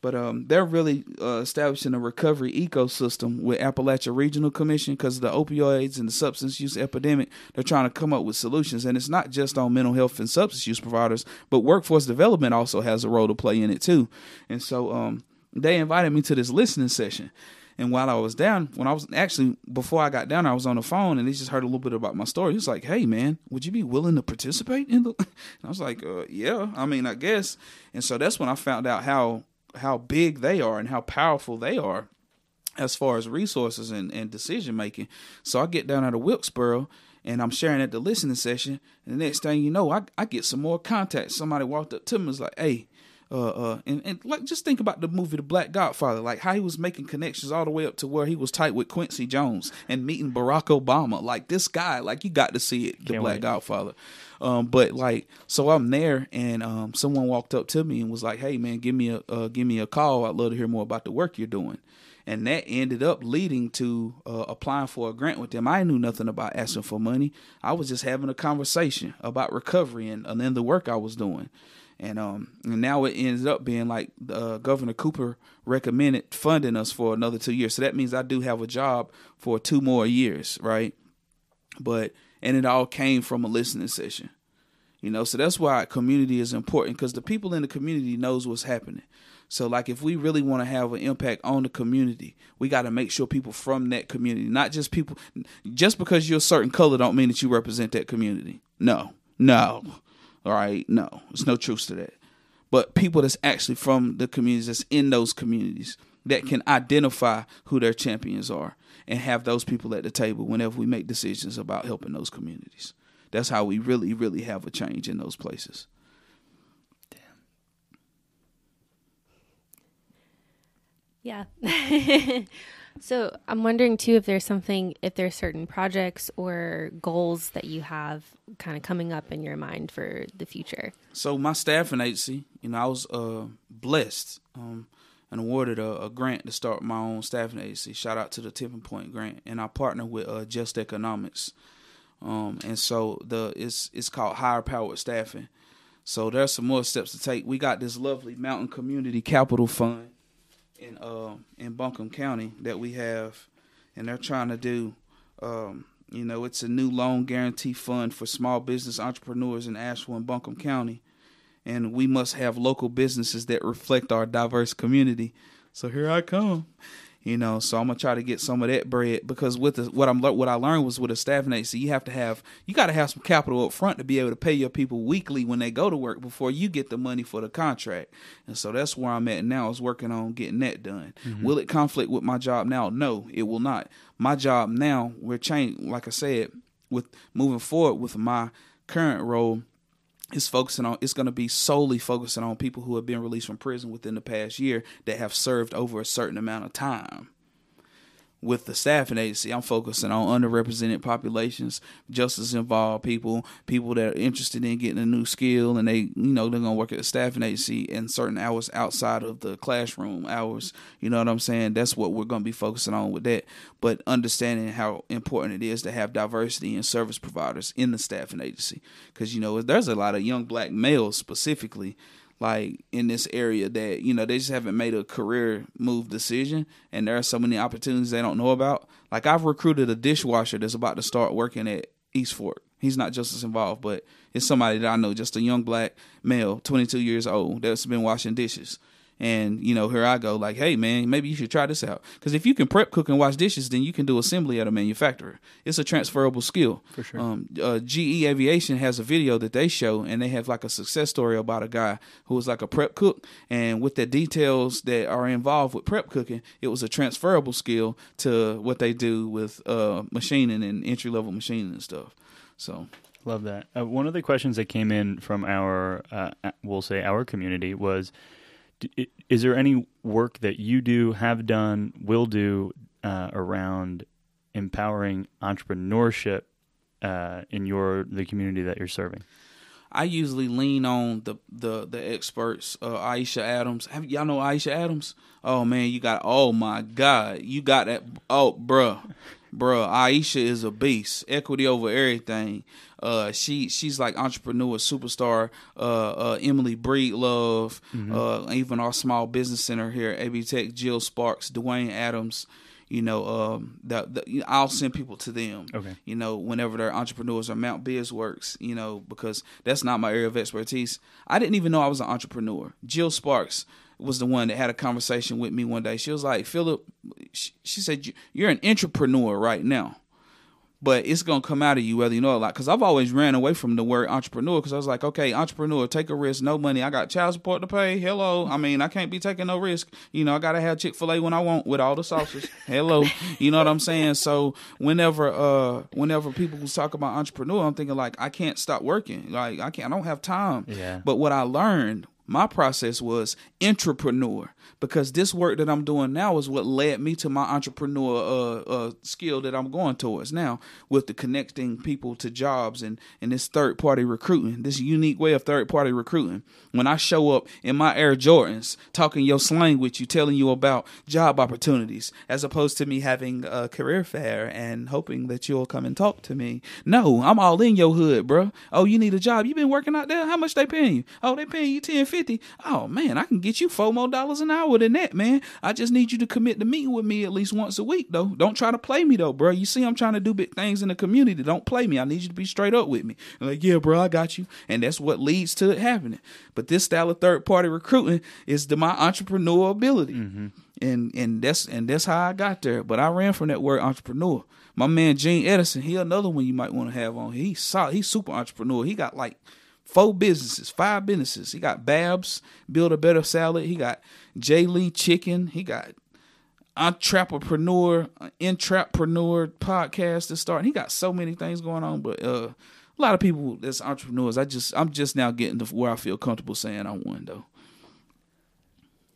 But um, they're really uh, establishing a recovery ecosystem with Appalachia Regional Commission because of the opioids and the substance use epidemic. They're trying to come up with solutions, and it's not just on mental health and substance use providers, but workforce development also has a role to play in it too. And so um, they invited me to this listening session. And while I was down, when I was actually before I got down, I was on the phone and they just heard a little bit about my story. He was like, "Hey, man, would you be willing to participate in the?" And I was like, uh, "Yeah, I mean, I guess." And so that's when I found out how how big they are and how powerful they are as far as resources and, and decision making. So I get down out of Wilkesboro and I'm sharing at the listening session. And the next thing you know, I, I get some more contacts. Somebody walked up to me and was like, hey, uh, uh, and, and like just think about the movie The Black Godfather, like how he was making connections all the way up to where he was tight with Quincy Jones and meeting Barack Obama. Like this guy, like you got to see it, The Can't Black wait. Godfather. Um, but like, so I'm there, and um, someone walked up to me and was like, "Hey, man, give me a uh, give me a call. I'd love to hear more about the work you're doing." And that ended up leading to uh, applying for a grant with them. I knew nothing about asking for money. I was just having a conversation about recovery and, and then the work I was doing. And um and now it ends up being like uh, Governor Cooper recommended funding us for another two years. So that means I do have a job for two more years, right? But and it all came from a listening session. You know, so that's why community is important because the people in the community knows what's happening. So like if we really want to have an impact on the community, we got to make sure people from that community, not just people just because you're a certain color don't mean that you represent that community. No. No. All right, no. There's no truth to that. But people that's actually from the communities that's in those communities that can identify who their champions are and have those people at the table whenever we make decisions about helping those communities. That's how we really, really have a change in those places. Damn. Yeah. So I'm wondering too if there's something, if there's certain projects or goals that you have kind of coming up in your mind for the future. So my staffing agency, you know, I was uh, blessed um, and awarded a, a, grant to start my own staffing agency. Shout out to the Tipping Point Grant, and I partner with uh, Just Economics, um, and so the it's it's called Higher Powered Staffing. So there's some more steps to take. We got this lovely Mountain Community Capital Fund in uh, in Buncombe County that we have, and they're trying to do. Um, you know, it's a new loan guarantee fund for small business entrepreneurs in Asheville and Buncombe County, and we must have local businesses that reflect our diverse community. So here I come you know so i'm gonna try to get some of that bread because with the, what i'm what i learned was with a staffing agency you have to have you got to have some capital up front to be able to pay your people weekly when they go to work before you get the money for the contract and so that's where i'm at now is working on getting that done mm-hmm. will it conflict with my job now no it will not my job now we're changing like i said with moving forward with my current role is focusing on it's going to be solely focusing on people who have been released from prison within the past year that have served over a certain amount of time with the staffing agency, I'm focusing on underrepresented populations, justice involved people, people that are interested in getting a new skill, and they, you know, they're gonna work at the staffing agency in certain hours outside of the classroom hours. You know what I'm saying? That's what we're gonna be focusing on with that. But understanding how important it is to have diversity in service providers in the staffing agency, because you know there's a lot of young black males specifically like in this area that you know they just haven't made a career move decision and there are so many opportunities they don't know about. Like i've recruited a dishwasher that's about to start working at east fork. He's not justice involved but it's somebody that i know just a young black male 22 years old that's been washing dishes and you know here i go like hey man maybe you should try this out. Because if you can prep cook and wash dishes then you can do assembly at a manufacturer. It's a transferable skill. For sure. Um, uh, ge aviation has a video that they show and they have like a success story about a guy who was like a prep cook. And with the details that are involved with prep cooking it was a transferable skill to what they do with uh, machining and entry level machining and stuff. So. Love that. Uh, one of the questions that came in from our uh, we'll say our community was is there any work that you do, have done, will do uh, around empowering entrepreneurship uh, in your the community that you're serving? I usually lean on the the the experts. Uh, Aisha Adams, have y'all know Aisha Adams? Oh man, you got oh my god, you got that. Oh, bruh, bruh, Aisha is a beast. Equity over everything. Uh, she she's like entrepreneur superstar. Uh, uh, Emily Breedlove, mm-hmm. uh, even our small business center here, AB Tech, Jill Sparks, Dwayne Adams. You know, um, the, I'll send people to them. Okay. You know, whenever they're entrepreneurs or Mountain Biz works, you know, because that's not my area of expertise. I didn't even know I was an entrepreneur. Jill Sparks was the one that had a conversation with me one day. She was like, Philip, she, she said, you're an entrepreneur right now but it's gonna come out of you whether you know it or not. Because I've always ran away from the word entrepreneur because I was like, okay, entrepreneur, take a risk, no money. I got child support to pay. Hello, I mean, I can't be taking no risk. You know, I gotta have Chick Fil A when I want with all the sauces. Hello, you know what I'm saying? So whenever, uh, whenever people talk about entrepreneur, I'm thinking like, I can't stop working. Like I can't, I don't have time. Yeah. But what I learned my process was entrepreneur because this work that I'm doing now is what led me to my entrepreneur uh, uh, skill that I'm going towards now with the connecting people to jobs and, and this third party recruiting, this unique way of third party recruiting. When I show up in my Air Jordans, talking your slang with you, telling you about job opportunities, as opposed to me having a career fair and hoping that you'll come and talk to me. No, I'm all in your hood, bro. Oh, you need a job? You been working out there? How much they paying you? Oh, they paying you 10, 50. Oh man, I can get you four more dollars an hour than that, man. I just need you to commit to meeting with me at least once a week, though. Don't try to play me, though, bro. You see, I'm trying to do big things in the community. Don't play me. I need you to be straight up with me. I'm like, yeah, bro, I got you. And that's what leads to it happening. But this style of third party recruiting is the my entrepreneur ability. Mm-hmm. And and that's and that's how I got there. But I ran from that word entrepreneur. My man Gene Edison, he another one you might want to have on. He's solid. He's super entrepreneur. He got like four businesses, five businesses. He got Babs, Build a Better Salad. He got J Lee Chicken. He got entrepreneur, intrapreneur podcast to start. He got so many things going on, but uh, a lot of people that's entrepreneurs. I just I'm just now getting to where I feel comfortable saying I'm one though.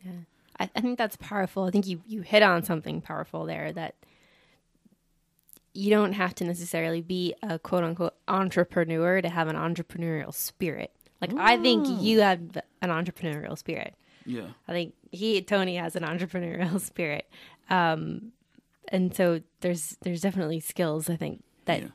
Yeah. I, I think that's powerful. I think you you hit on something powerful there that you don't have to necessarily be a quote unquote entrepreneur to have an entrepreneurial spirit. Like I think you have an entrepreneurial spirit. Yeah. I think he Tony has an entrepreneurial spirit. Um, and so there's there's definitely skills I think that Yeah.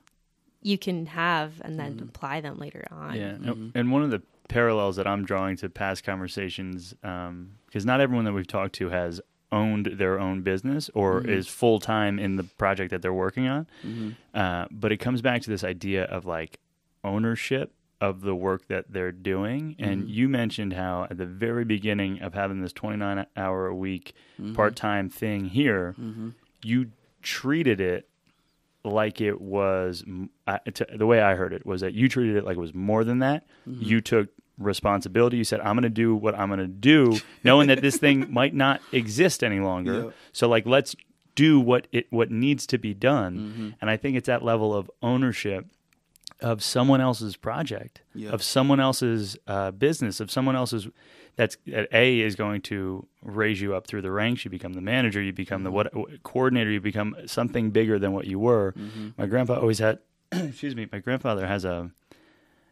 you can have and then mm-hmm. apply them later on. Yeah, and- mm-hmm. and one of the parallels that I'm drawing to past conversations, um, because not everyone that we've talked to has owned their own business or mm-hmm. is full time in the project that they're working on. Mm-hmm. Uh, but it comes back to this idea of like ownership of the work that they're doing. And mm-hmm. you mentioned how at the very beginning of having this 29 hour a week part time thing here, you treated it like it was I- to, the way I heard it was that you treated it like it was more than that. You took responsibility. You said, "I'm going to do what I'm going to do," knowing that this thing might not exist any longer. Yeah. So, like, let's do what it what needs to be done. Mm-hmm. And I think it's that level of ownership of someone else's project, Yeah. of someone else's uh, business, of someone else's that's that a is going to raise you up through the ranks. You become the manager. You become the mm-hmm. what coordinator. You become something bigger than what you were. Mm-hmm. My grandpa always had. excuse me. My grandfather has a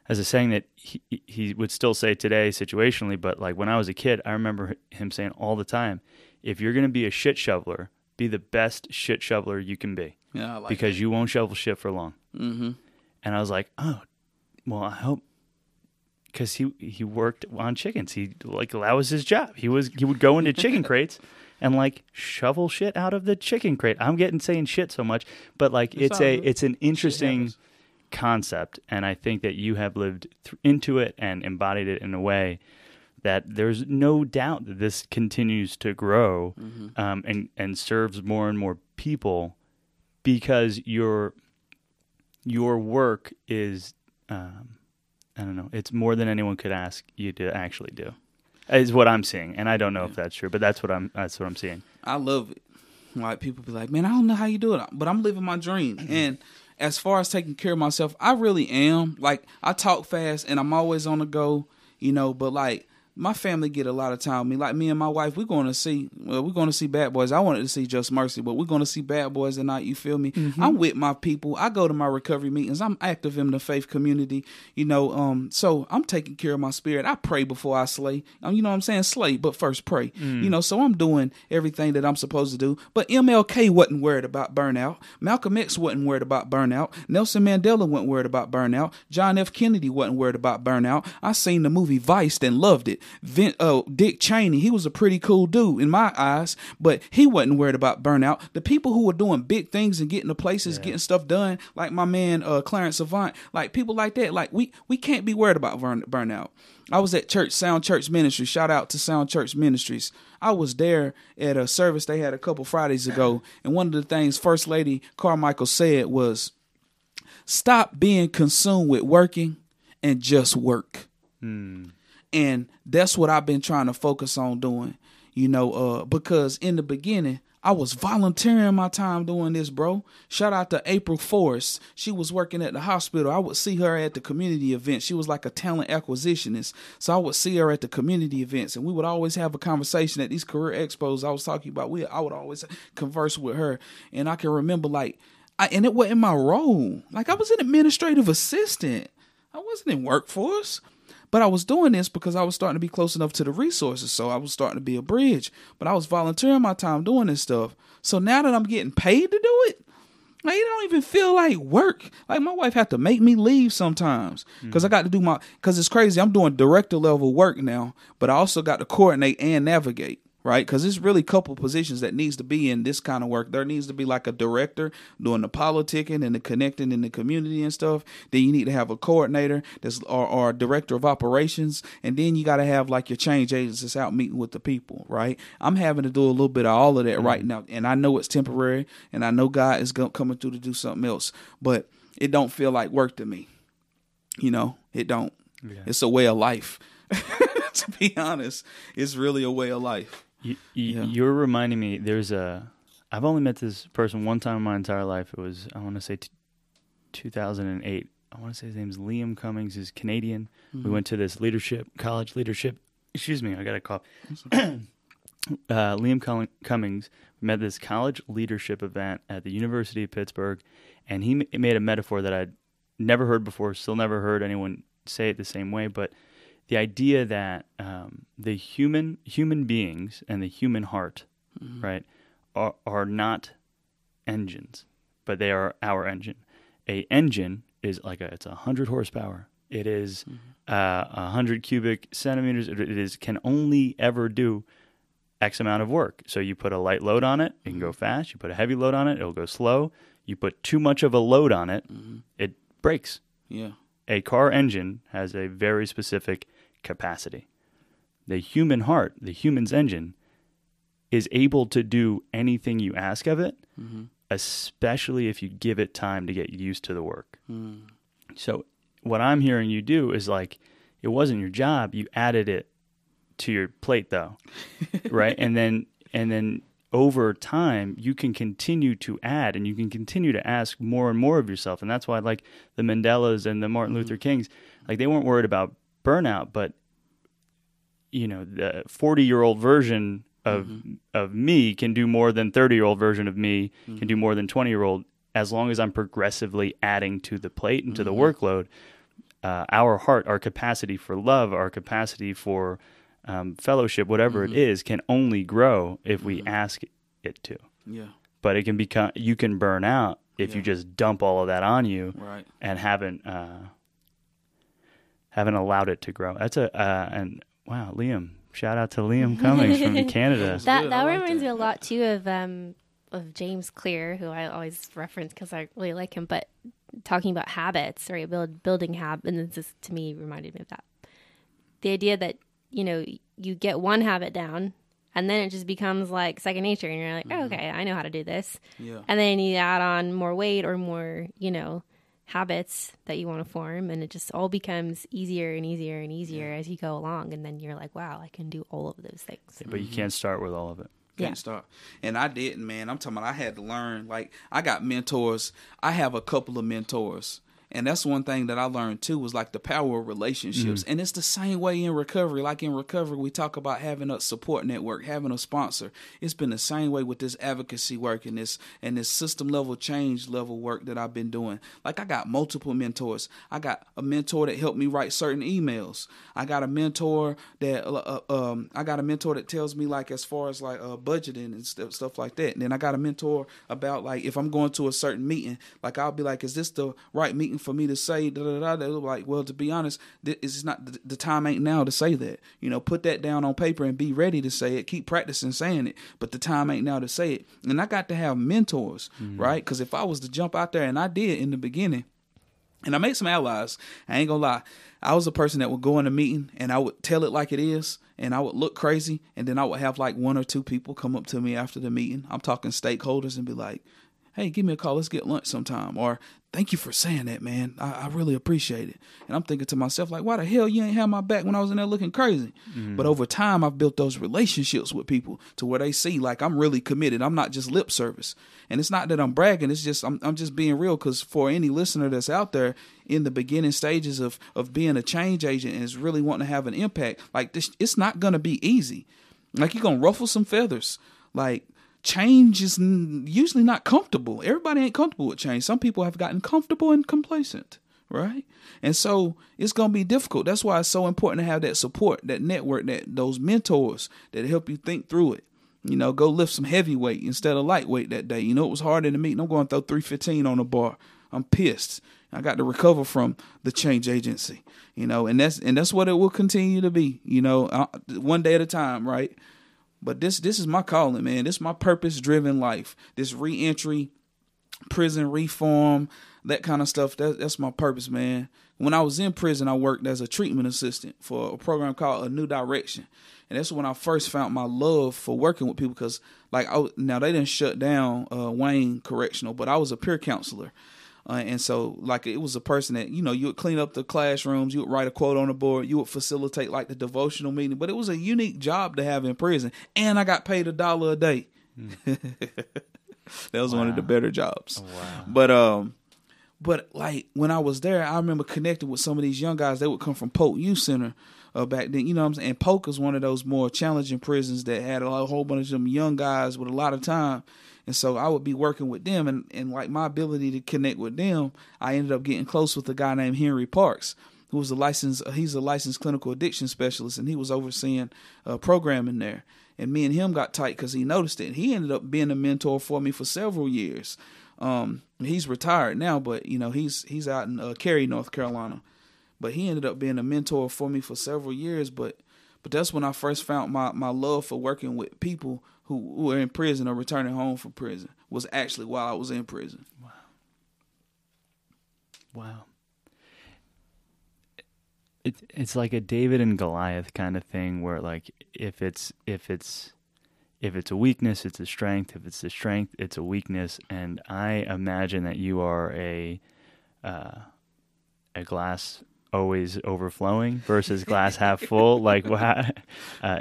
has a saying that he he would still say today situationally, but like when I was a kid, I remember him saying all the time, "If you're going to be a shit shoveler, be the best shit shoveler you can be, Yeah. Like because you won't shovel shit for long." Mm-hmm. And I was like, "Oh, well, I hope." Because he he worked on chickens, he like that was his job. He was he would go into chicken crates and like shovel shit out of the chicken crate. I'm getting saying shit so much, but like it's, It's a it's an interesting. Concept, and I think that you have lived th- into it and embodied it in a way that there's no doubt that this continues to grow Mm-hmm. um, and and serves more and more people because your your work is um, I don't know it's more than anyone could ask you to actually do is what I'm seeing and I don't know if that's true but that's what I'm that's what I'm seeing I love it. Like people be like, man, I don't know how you do it, but I'm living my dream. And as far as taking care of myself, I really am. Like I talk fast and I'm always on the go, you know. But like my family get a lot of time with me. Like me and my wife, we're going to see. Well, we're going to see Bad Boys. I wanted to see Just Mercy, but we're going to see Bad Boys tonight. You feel me? I'm with my people. I go to my recovery meetings. I'm active in the faith community. You know, um, so I'm taking care of my spirit. I pray before I slay. Um, you know what I'm saying? Slay, but first pray. You know, so I'm doing everything that I'm supposed to do. But MLK wasn't worried about burnout. Malcolm X wasn't worried about burnout. Nelson Mandela wasn't worried about burnout. John F. Kennedy wasn't worried about burnout. I seen the movie Vice and loved it. Vin, uh, Dick Cheney, he was a pretty cool dude in my eyes, but he wasn't worried about burnout. The people who were doing big things and getting to places, getting stuff done, like my man uh, Clarence Avant, like people like that, like we we can't be worried about burn, burnout. I was at church, Sound Church Ministry. Shout out to Sound Church Ministries. I was there at a service they had a couple Fridays ago, and one of the things First Lady Carmichael said was, "Stop being consumed with working and just work." And that's what I've been trying to focus on doing. You know, uh, because in the beginning I was volunteering my time doing this, bro. Shout out to April Forrest. She was working at the hospital. I would see her at the community events. She was like a talent acquisitionist. So I would see her at the community events and we would always have a conversation at these career expos I was talking about. We I would always converse with her. And I can remember like I, and it wasn't my role. Like I was an administrative assistant. I wasn't in workforce. But I was doing this because I was starting to be close enough to the resources. So I was starting to be a bridge. But I was volunteering my time doing this stuff. So now that I'm getting paid to do it, like, it don't even feel like work. Like my wife had to make me leave sometimes because I mm. got to do my. Because it's crazy. I'm doing director level work now, but I also got to coordinate and navigate. Right, because there's really a couple positions that needs to be in this kind of work. There needs to be like a director doing the politicking and the connecting in the community and stuff. Then you need to have a coordinator that's or, or director of operations, and then you got to have like your change agents that's out meeting with the people. Right, I'm having to do a little bit of all of that right mm. now, and I know it's temporary, and I know God is go- coming through to do something else, but it don't feel like work to me. You know, it don't. It's a way of life. to be honest, it's really a way of life. You, you, Yeah. You're reminding me. There's a. I've only met this person one time in my entire life. It was I want to say t- 2008. I want to say his name's Liam Cummings. He's Canadian. We went to this leadership college leadership. Excuse me, I got a cough. uh, Liam Cummings met this college leadership event at the University of Pittsburgh, and he m- made a metaphor that I'd never heard before, still never heard anyone say it the same way, but the idea that um, the human human beings and the human heart, right, are, are not engines, but they are our engine. A engine is like a it's a hundred horsepower. It is uh, a hundred cubic centimeters. It, is can only ever do X amount of work. So you put a light load on it, it can go fast. You put a heavy load on it, it'll go slow. You put too much of a load on it, it breaks. Yeah. A car engine has a very specific capacity. The human heart, the human's engine, is able to do anything you ask of it, mm-hmm. especially if you give it time to get used to the work. Hmm. So, what I'm hearing you do is like, it wasn't your job, you added it to your plate though right? And then and then over time you can continue to add and you can continue to ask more and more of yourself. And that's why like the mandelas and the martin hmm. luther kings like they weren't worried about burnout but you know the 40 year old version of of me can do more than 30 year old version of me can do more than 20 year old as long as i'm progressively adding to the plate and to the workload. Uh, our heart our capacity for love our capacity for um, fellowship, whatever it is, can only grow if we ask it to. Yeah. But it can become you can burn out if you just dump all of that on you Right. and haven't uh, haven't allowed it to grow. That's a uh, and wow, Liam. Shout out to Liam Cummings from Canada. That good. that like reminds that. me a lot too of um of James Clear, who I always reference because I really like him. But talking about habits, right? Build building habits, and this is, to me reminded me of that. The idea that you know you get one habit down, and then it just becomes like second nature, and you're like, oh, okay, I know how to do this. Yeah. And then you add on more weight or more, you know, habits that you want to form, and it just all becomes easier and easier and easier as you go along. And then you're like, wow, I can do all of those things. But you can't start with all of it. Can't Yeah. start. And I didn't, man. I'm talking about I had to learn. Like I got mentors. I have a couple of mentors. And that's one thing that I learned too was like the power of relationships. And it's the same way in recovery. Like in recovery, we talk about having a support network, having a sponsor. It's been the same way with this advocacy work and this and this system level change level work that I've been doing. Like I got multiple mentors. I got a mentor that helped me write certain emails. I got a mentor that uh, uh, um I got a mentor that tells me like as far as like uh budgeting and stuff stuff like that. And then I got a mentor about like if I'm going to a certain meeting, like I'll be like, is this the right meeting for me to say? Da, da, da, like, well, to be honest, it's not the, the time ain't now to say that. You know, put that down on paper and be ready to say it. Keep practicing saying it, but the time ain't now to say it. And I got to have mentors, mm. right? Because if I was to jump out there, and I did in the beginning, and I made some allies. I ain't gonna lie. I was a person that would go in a meeting and I would tell it like it is, and I would look crazy, and then I would have like one or two people come up to me after the meeting. I'm talking stakeholders and be like, "Hey, give me a call. Let's get lunch sometime." Or "Thank you for saying that, man. I, I really appreciate it." And I'm thinking to myself, like, "Why the hell you ain't have my back when I was in there looking crazy?" Mm-hmm. But over time, I've built those relationships with people to where they see like I'm really committed. I'm not just lip service. And it's not that I'm bragging. It's just I'm I'm just being real. Because for any listener that's out there in the beginning stages of of being a change agent and is really wanting to have an impact, like this, it's not gonna be easy. Like you're gonna ruffle some feathers. Like change is usually not comfortable. Everybody ain't comfortable with change. Some people have gotten comfortable and complacent, right? And so it's gonna be difficult. That's why it's so important to have that support, that network, that those mentors that help you think through it. You know, go lift some heavyweight instead of lightweight that day. You know, it was harder to meet. I'm going to throw 315 on the bar. I'm pissed. I got to recover from the change agency. You know, and that's and that's what it will continue to be. You know, uh, one day at a time, right? But this this is my calling, man. This is my purpose driven life. This reentry, prison reform, that kind of stuff. That, that's my purpose, man. When I was in prison, I worked as a treatment assistant for a program called A New Direction, and that's when I first found my love for working with people. Because like, I, now they didn't shut down uh, Wayne Correctional, but I was a peer counselor. Uh, and so, like, it was a person that you know you would clean up the classrooms, you would write a quote on the board, you would facilitate like the devotional meeting. But it was a unique job to have in prison, and I got paid a dollar a day. that was one of the better jobs. Wow. But um, but like when I was there, I remember connecting with some of these young guys. They would come from Polk Youth Center, uh, back then. You know what I'm saying? And Polk is one of those more challenging prisons that had a whole bunch of them young guys with a lot of time. And so I would be working with them, and, and like my ability to connect with them, I ended up getting close with a guy named Henry Parks, who was a licensed he's a licensed clinical addiction specialist, and he was overseeing uh, programming there. And me and him got tight because he noticed it. And he ended up being a mentor for me for several years. Um, he's retired now, but you know he's he's out in uh, Cary, North Carolina. But he ended up being a mentor for me for several years. But but that's when I first found my my love for working with people who, were in prison or returning home from prison. Was actually while I was in prison. Wow. Wow. It, it's like a David and Goliath kind of thing where like if it's if it's if it's a weakness, it's a strength. If it's a strength, it's a weakness. And I imagine that you are a uh, a glass always overflowing versus glass half full. Like, uh,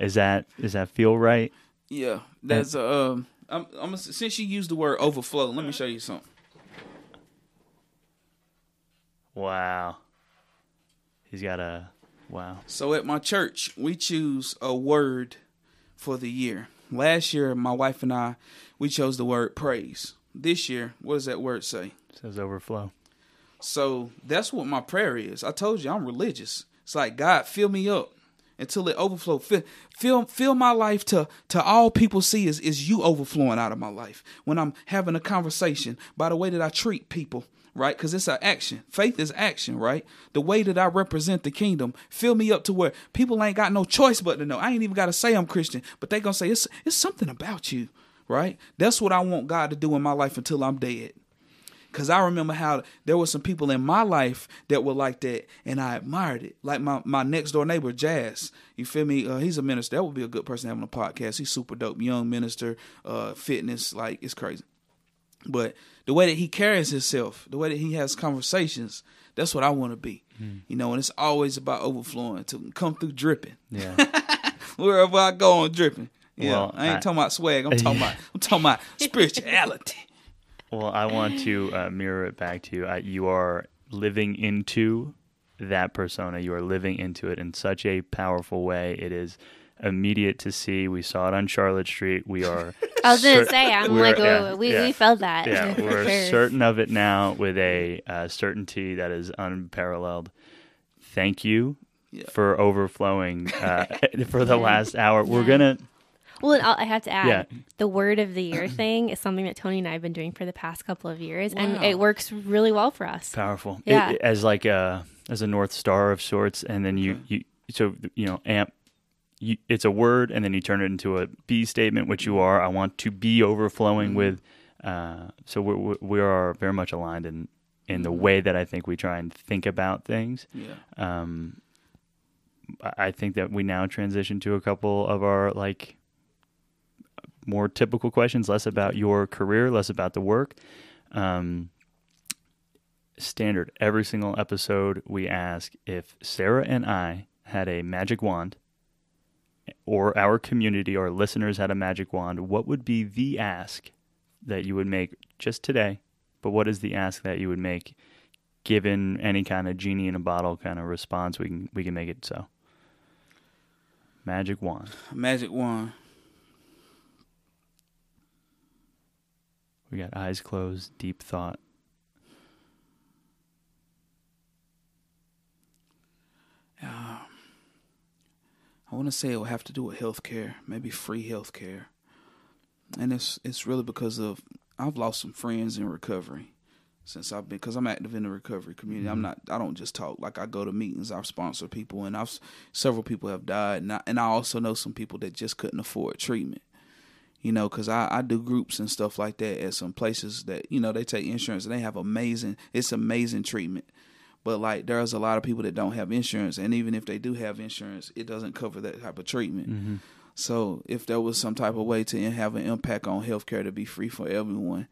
is that is that feel right? Yeah, that's um. I'm, I'm since you used the word overflow, let me show you something. Wow. He's got a wow. So at my church, we choose a word for the year. Last year, my wife and I, we chose the word praise. This year, what does that word say? It says overflow. So that's what my prayer is. I told you I'm religious. It's like God, fill me up until it overflow. Fill, fill, fill my life to to all people see is is you overflowing out of my life. When I'm having a conversation, by the way that I treat people, right? Because it's an action. Faith is action, right? The way that I represent the kingdom, fill me up to where people ain't got no choice but to know. I ain't even got to say I'm Christian, but they gonna say it's it's something about you, right? That's what I want God to do in my life until I'm dead. Cause I remember how there were some people in my life that were like that, and I admired it. Like my, my next door neighbor, Jazz. You feel me? Uh, he's a minister. That would be a good person having a podcast. He's super dope, young minister, uh, fitness, like it's crazy. But the way that he carries himself, the way that he has conversations, that's what I want to be. Mm. You know, and it's always about overflowing to come through dripping. Yeah. Wherever I go I'm dripping. Yeah. Well, I ain't I, talking about swag. I'm talking about I'm talking about spirituality. Well, I want to uh, mirror it back to you. Uh, you are living into that persona. You are living into it in such a powerful way. It is immediate to see. We saw it on Charlotte Street. We are. I was gonna say, I'm like, yeah, oh, we yeah. we felt that. Yeah, we're sure. certain of it now with a uh, certainty that is unparalleled. Thank you yeah. for overflowing uh, for the last hour. We're gonna well, I have to add yeah. the word of the year thing is something that Tony and I have been doing for the past couple of years, wow. and it works really well for us. Powerful, yeah. It, as like a as a north star of sorts, and then you you so you know amp. You, it's a word, and then you turn it into a be statement, which you are. I want to be overflowing mm-hmm. with. Uh, so we we are very much aligned in in the way that I think we try and think about things. Yeah. Um, I think that we now transition to a couple of our like more typical questions, less about your career, less about the work. Um, standard every single episode we ask if Sarah and I had a magic wand or our community or listeners had a magic wand, what would be the ask that you would make just today? But what is the ask that you would make given any kind of genie in a bottle kind of response? We can we can make it so. Magic wand. Magic wand. We got eyes closed, deep thought. I want to say it will have to do with healthcare, maybe free healthcare, and it's it's really because of I've lost some friends in recovery since I've been because I'm active in the recovery community. Mm-hmm. I'm not I don't just talk like I go to meetings. I sponsor people, and I've several people have died, and I, and I also know some people that just couldn't afford treatment you know, because I, I do groups and stuff like that at some places that, you know, they take insurance and they have amazing, it's amazing treatment. But like there's a lot of people that don't have insurance. And even if they do have insurance, it doesn't cover that type of treatment. Mm-hmm. So if there was some type of way to have an impact on healthcare to be free for everyone,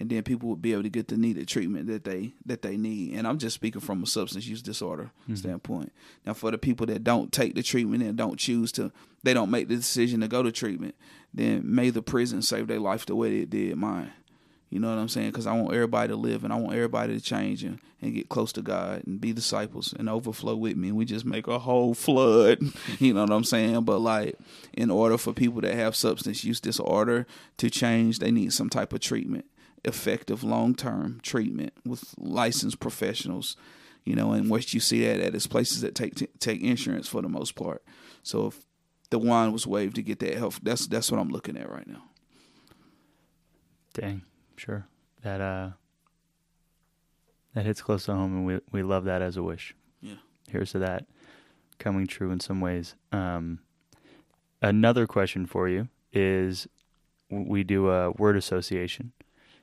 and then people would be able to get the needed treatment that they that they need. And I'm just speaking from a substance use disorder mm-hmm. standpoint. Now, for the people that don't take the treatment and don't choose to, they don't make the decision to go to treatment then may the prison save their life the way it did mine. You know what I'm saying? Because I want everybody to live and I want everybody to change and, and get close to God and be disciples and overflow with me. And we just make a whole flood. you know what I'm saying? But like, in order for people that have substance use disorder to change, they need some type of treatment, effective long term treatment with licensed professionals. You know, and what you see that at is places that take take insurance for the most part. So if the wine was waved to get that health, that's that's what I'm looking at right now. Dang sure. That uh that hits close to home and we we love that as a wish. Yeah. Here's to that coming true in some ways. Um another question for you is we do a word association.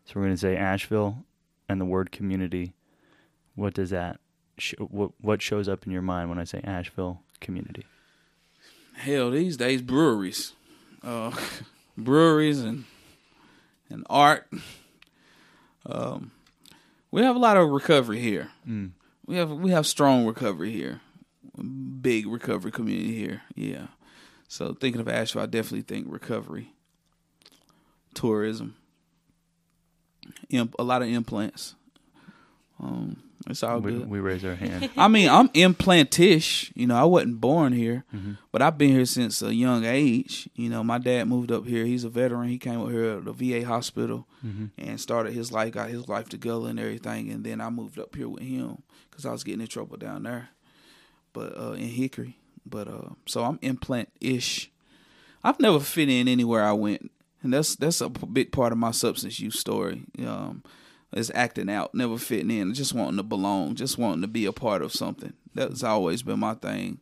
So we're going to say Asheville and the word community. What does that sh- what what shows up in your mind when I say Asheville community? Hell, these days breweries. Uh breweries and and art um, we have a lot of recovery here. Mm. We have we have strong recovery here, big recovery community here. Yeah. So thinking of Asheville, I definitely think recovery, tourism, imp, a lot of implants. Um, it's all we, good. We raise our hand. I mean, I'm implantish. You know, I wasn't born here, mm-hmm. but I've been here since a young age. You know, my dad moved up here. He's a veteran. He came up here at the VA hospital mm-hmm. and started his life, got his life together and everything. And then I moved up here with him because I was getting in trouble down there, but uh, in Hickory. But uh, so I'm implant ish. I've never fit in anywhere I went, and that's that's a big part of my substance use story. Um, is acting out, never fitting in, just wanting to belong, just wanting to be a part of something. That's always been my thing.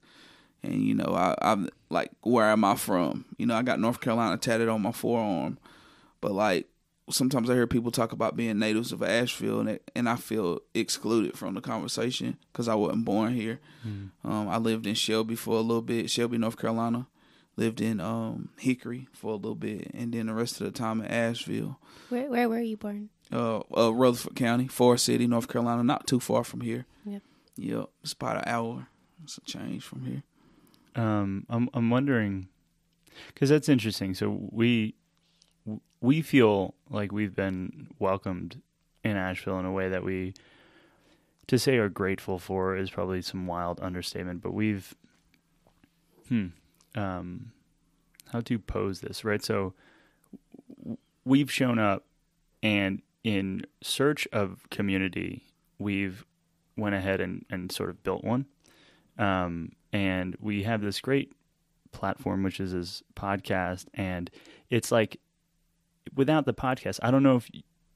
And you know, I, I'm like, where am I from? You know, I got North Carolina tatted on my forearm, but like sometimes I hear people talk about being natives of Asheville, and it, and I feel excluded from the conversation because I wasn't born here. Mm. Um, I lived in Shelby for a little bit, Shelby, North Carolina. Lived in um, Hickory for a little bit, and then the rest of the time in Asheville. Where Where were you born? uh, uh, Rutherford County, Forest City, North Carolina, not too far from here. Yep. Yep, it's about an hour. It's a change from here. Um, I'm I'm wondering because that's interesting. So we we feel like we've been welcomed in Asheville in a way that we to say are grateful for is probably some wild understatement, but we've hmm um how to pose this, right? So we've shown up and in search of community, we've went ahead and, and sort of built one. Um, and we have this great platform, which is this podcast. And it's like, without the podcast, I don't know if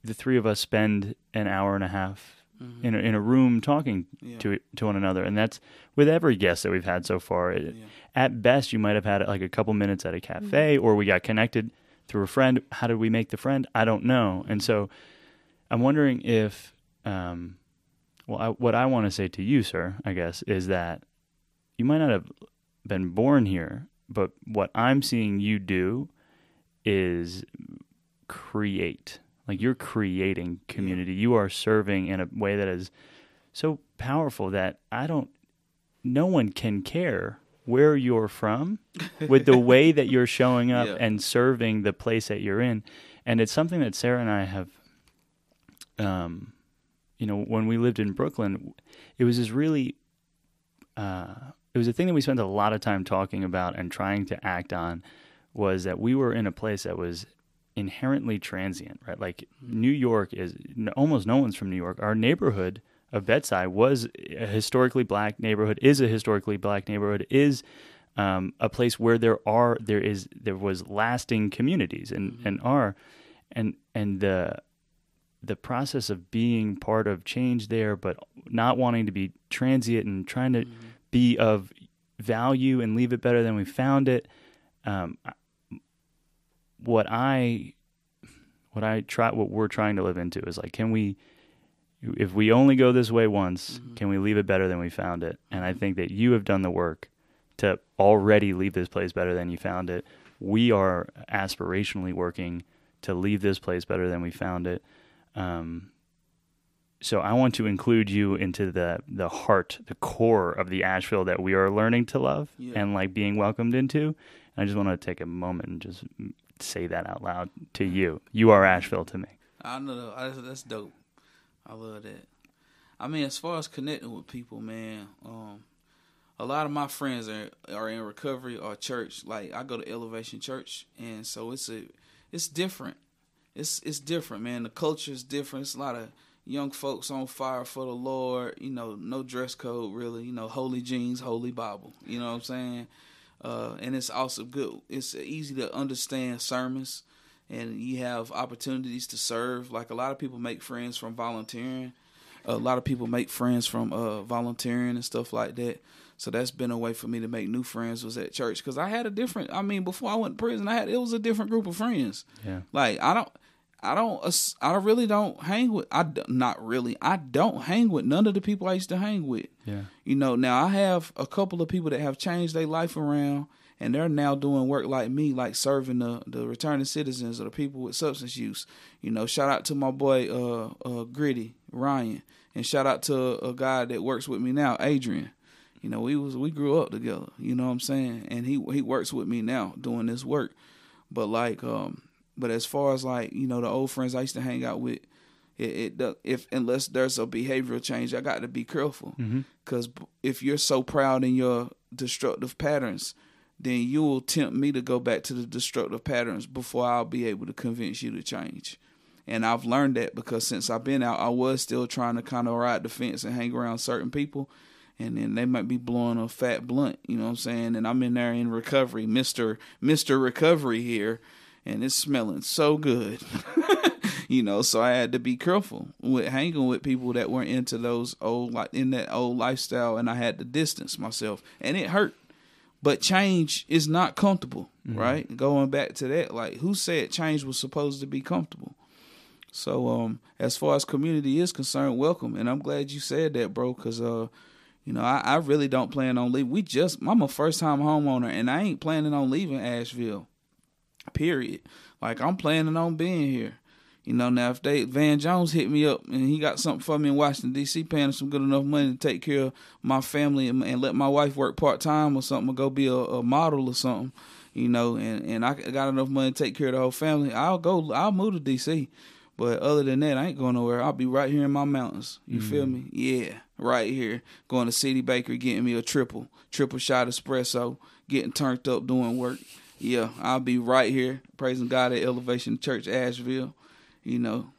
the three of us spend an hour and a half mm-hmm. in, a, in a room talking yeah. to to one another. And that's with every guest that we've had so far. It, yeah. At best, you might have had like a couple minutes at a cafe mm-hmm. or we got connected through a friend. How did we make the friend? I don't know. And so I'm wondering if, um, well, I, what I want to say to you, sir, I guess, is that you might not have been born here, but what I'm seeing you do is create. Like you're creating community. You are serving in a way that is so powerful that I don't, no one can care where you're from with the way that you're showing up yeah. and serving the place that you're in. And it's something that Sarah and I have um, you know, when we lived in Brooklyn, it was this really, uh, it was a thing that we spent a lot of time talking about and trying to act on. Was that we were in a place that was inherently transient, right? Like New York is almost no one's from New York. Our neighborhood of Bed-Stuy was a historically black neighborhood, is a historically black neighborhood, is um, a place where there are there is there was lasting communities and mm-hmm. and are and and the the process of being part of change there, but not wanting to be transient and trying to mm-hmm. be of value and leave it better than we found it. Um, what I, what I try, what we're trying to live into is like, can we, if we only go this way once, mm-hmm. can we leave it better than we found it? And I mm-hmm. think that you have done the work to already leave this place better than you found it. We are aspirationally working to leave this place better than we found it. Um, so I want to include you into the the heart, the core of the Asheville that we are learning to love yeah. and like being welcomed into. And I just want to take a moment and just say that out loud to you. You are Asheville to me. I know that's, dope. I love that. I mean, as far as connecting with people, man, um, a lot of my friends are are in recovery or church. Like I go to Elevation Church, and so it's a it's different. It's it's different, man. The culture is different. It's a lot of young folks on fire for the Lord. You know, no dress code really. You know, holy jeans, holy Bible. You know what I'm saying? Uh, and it's also good. It's easy to understand sermons, and you have opportunities to serve. Like a lot of people make friends from volunteering. A lot of people make friends from uh, volunteering and stuff like that. So that's been a way for me to make new friends was at church because I had a different. I mean, before I went to prison, I had it was a different group of friends. Yeah. Like I don't, I don't, I really don't hang with. I not really. I don't hang with none of the people I used to hang with. Yeah. You know, now I have a couple of people that have changed their life around, and they're now doing work like me, like serving the the returning citizens or the people with substance use. You know, shout out to my boy uh uh Gritty Ryan, and shout out to a guy that works with me now, Adrian. You know, we was we grew up together. You know what I'm saying? And he he works with me now doing this work. But like, um, but as far as like you know, the old friends I used to hang out with, it, it if unless there's a behavioral change, I got to be careful because mm-hmm. if you're so proud in your destructive patterns, then you will tempt me to go back to the destructive patterns before I'll be able to convince you to change. And I've learned that because since I've been out, I was still trying to kind of ride the fence and hang around certain people and then they might be blowing a fat blunt, you know what I'm saying? And I'm in there in recovery, Mister Mister Recovery here, and it's smelling so good, you know. So I had to be careful with hanging with people that weren't into those old like in that old lifestyle, and I had to distance myself, and it hurt. But change is not comfortable, mm-hmm. right? Going back to that, like who said change was supposed to be comfortable? So um, as far as community is concerned, welcome, and I'm glad you said that, bro, because uh you know, I, I really don't plan on leaving. We just, I'm a first time homeowner and I ain't planning on leaving Asheville. Period. Like I'm planning on being here. You know, now if they Van Jones hit me up and he got something for me in Washington D.C., paying some good enough money to take care of my family and, and let my wife work part time or something, or go be a, a, model or something, you know, and and I got enough money to take care of the whole family, I'll go. I'll move to D.C. But other than that, I ain't going nowhere. I'll be right here in my mountains. You mm. feel me? Yeah, right here. Going to City Bakery, getting me a triple, triple shot espresso, getting turned up, doing work. Yeah, I'll be right here, praising God at Elevation Church, Asheville. You know,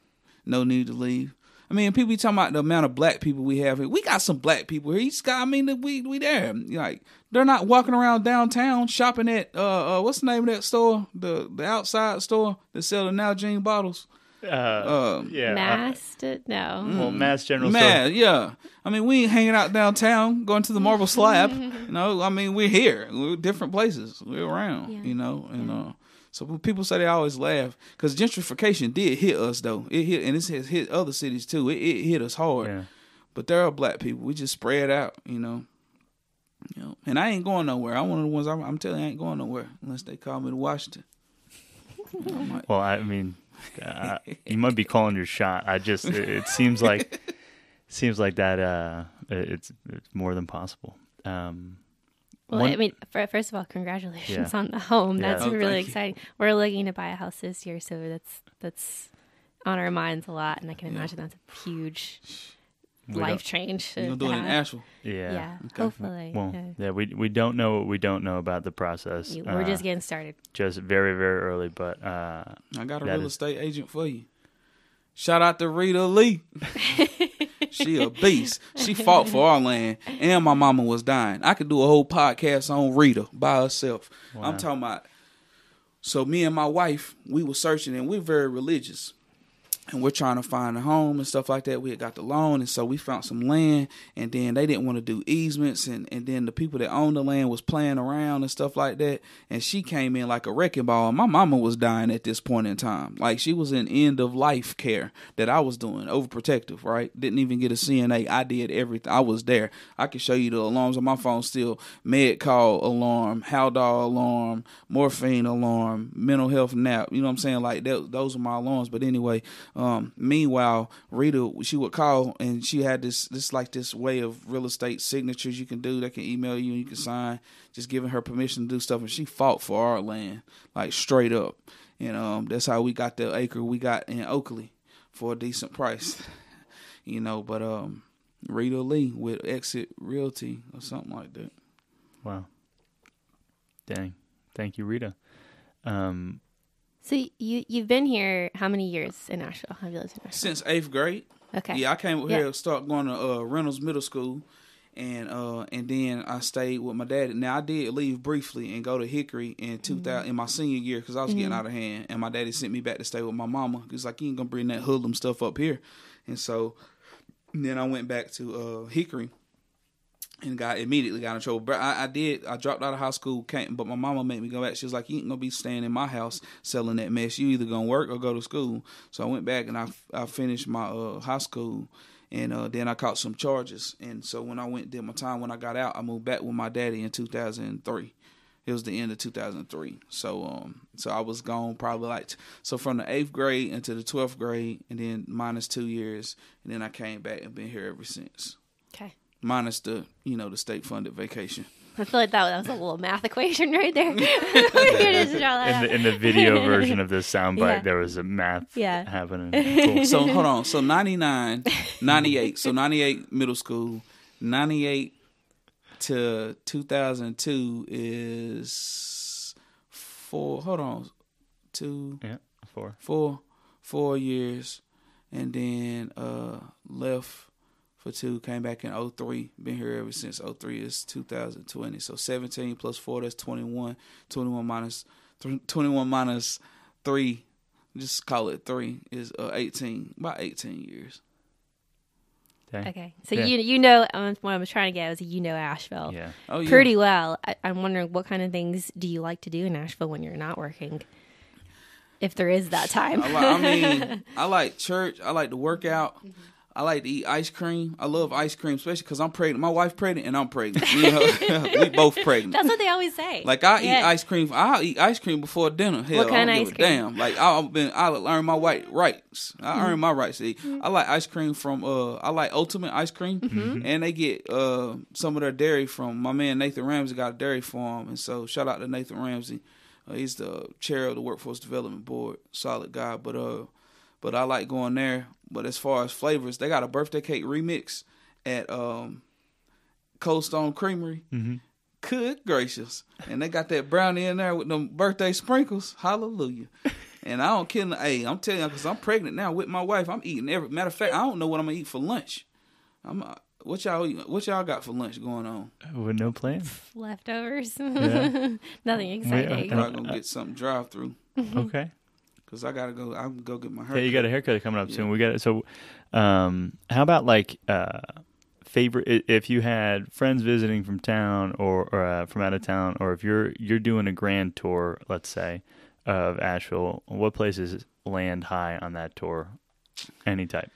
no need to leave. I mean, people be talking about the amount of black people we have here. We got some black people here. Got, I mean, we we there. Like they're not walking around downtown shopping at uh, uh what's the name of that store? The the outside store that selling Nalgene bottles. Uh, um, yeah, Mast? Uh, no. Well, Mast General Mast, Store. yeah. I mean, we ain't hanging out downtown, going to the Marble Slab. you know, I mean, we're here. We're different places. We're around. Yeah. You know, and uh, so people say they always laugh because gentrification did hit us though. It hit, and it has hit other cities too. It, it hit us hard. Yeah. But there are black people. We just spread out. You know. You know, and I ain't going nowhere. I'm one of the ones. I'm, I'm telling you, I ain't going nowhere unless they call me to Washington. well, I mean, uh, you might be calling your shot. I just it, it seems like seems like that uh, it's, it's more than possible. Um, well, one, I mean, first of all, congratulations yeah. on the home. That's oh, really exciting. You. We're looking to buy a house this year, so that's that's on our minds a lot, and I can imagine yeah. that's a huge we life change. You're doing it in Asheville. Yeah. Yeah. Okay. Hopefully. Well, yeah. yeah. we we don't know what we don't know about the process. We're uh, just getting started. Just very very early, but uh, I got a real is... estate agent for you. Shout out to Rita Lee. she a beast. She fought for our land, and my mama was dying. I could do a whole podcast on Rita by herself. Wow. I'm talking about. So me and my wife, we were searching, and we're very religious and we're trying to find a home and stuff like that. We had got the loan, and so we found some land, and then they didn't want to do easements, and, and then the people that owned the land was playing around and stuff like that. And she came in like a wrecking ball. My mama was dying at this point in time, like she was in end of life care that I was doing, overprotective, right? Didn't even get a CNA. I did everything. I was there. I can show you the alarms on my phone still: med call alarm, Haldol alarm, morphine alarm, mental health nap. You know what I'm saying? Like that, those are my alarms. But anyway. Meanwhile, Rita, she would call and she had this this like this way of real estate signatures you can do. They can email you and you can sign, just giving her permission to do stuff. And she fought for our land, like straight up. And um, that's how we got the acre we got in Oakley. for a decent price, you know. But um, Rita Lee with Exit Realty or something like that. Wow. Dang. Thank you, Rita. Um, So you you've been here how many years in Asheville? Have you lived in Asheville? Since eighth grade, Okay. yeah, I came Yeah. here start going to uh, Reynolds Middle School, and uh, and then I stayed with my dad. Now I did leave briefly and go to Hickory in two Mm-hmm. in my senior year because I was getting out of hand, and my daddy sent me back to stay with my mama. He's like, you ain't gonna bring that hoodlum stuff up here, and so then I went back to uh, Hickory. And got immediately got in trouble. But I, I did. I dropped out of high school, came, but my mama made me go back. She was like, "You ain't gonna be staying in my house selling that mess. You either gonna work or go to school." So I went back and I, I finished my uh, high school, and uh, then I caught some charges. And so when I went did my time, when I got out, I moved back with my daddy in 2003. It was the end of 2003. So um, so I was gone probably like so from the eighth grade into the 12th grade, and then minus two years, and then I came back and been here ever since. Okay. Minus the you know the state funded vacation. I feel like that, that was a little math equation right there. We're here to draw that in the in the video version of this soundbite, Yeah. there was a math Yeah. happening. Cool. So hold on. So 99, 98. So 98 middle school, 98 to 2002 is four. Hold on. Two, yeah, four. four, four years. And then uh left for two, came back in 03. Been here ever since 03 is 2020. So 17 plus four, that's 21. 21 minus, th- 21 minus three, just call it three, is uh, 18. About 18 years. Dang. Okay. So Yeah. you you know um, what I was trying to get was you know Asheville Yeah. Oh, yeah. pretty well. I, I'm wondering what kind of things do you like to do in Asheville when you're not working? If there is that time. I, like, I mean, I like church. I like to work out. I like to eat ice cream. I love ice cream, especially because I'm pregnant. My wife pregnant and I'm pregnant. You know, we both pregnant. That's what they always say. Like I Yeah. eat ice cream. I'll eat ice cream before dinner. Hell, What kind I don't ice give a cream? damn. Like I've been, I learned my white rights. I Mm-hmm. earned my rights to eat. I like ice cream from. Uh, I like Ultimate ice cream, Mm-hmm. and they get uh some of their dairy from my man Nathan Ramsey. Got a dairy farm, and so shout out to Nathan Ramsey. Uh, he's the chair of the Workforce Development Board. Solid guy, but uh, but I like going there. But as far as flavors, they got a birthday cake remix at um Cold Stone Creamery. Mm-hmm. Good gracious. And they got that brownie in there with them birthday sprinkles. Hallelujah. And I don't kill Hey, I'm telling you, because I'm pregnant now with my wife. I'm eating every matter of fact, I don't know what I'm gonna eat for lunch. I'm uh, what y'all eat- what y'all got for lunch going on? With no plans. Leftovers. Yeah. Nothing exciting. Yeah. Probably gonna get something drive through. Okay. Cause I gotta go. I'm go get my hair. Yeah, you got a haircut coming up soon. We got it. So, um, how about like uh, favorite? If you had friends visiting from town or, or uh, from out of town, or if you're you're doing a grand tour, let's say, of Asheville, what places land high on that tour? Any type.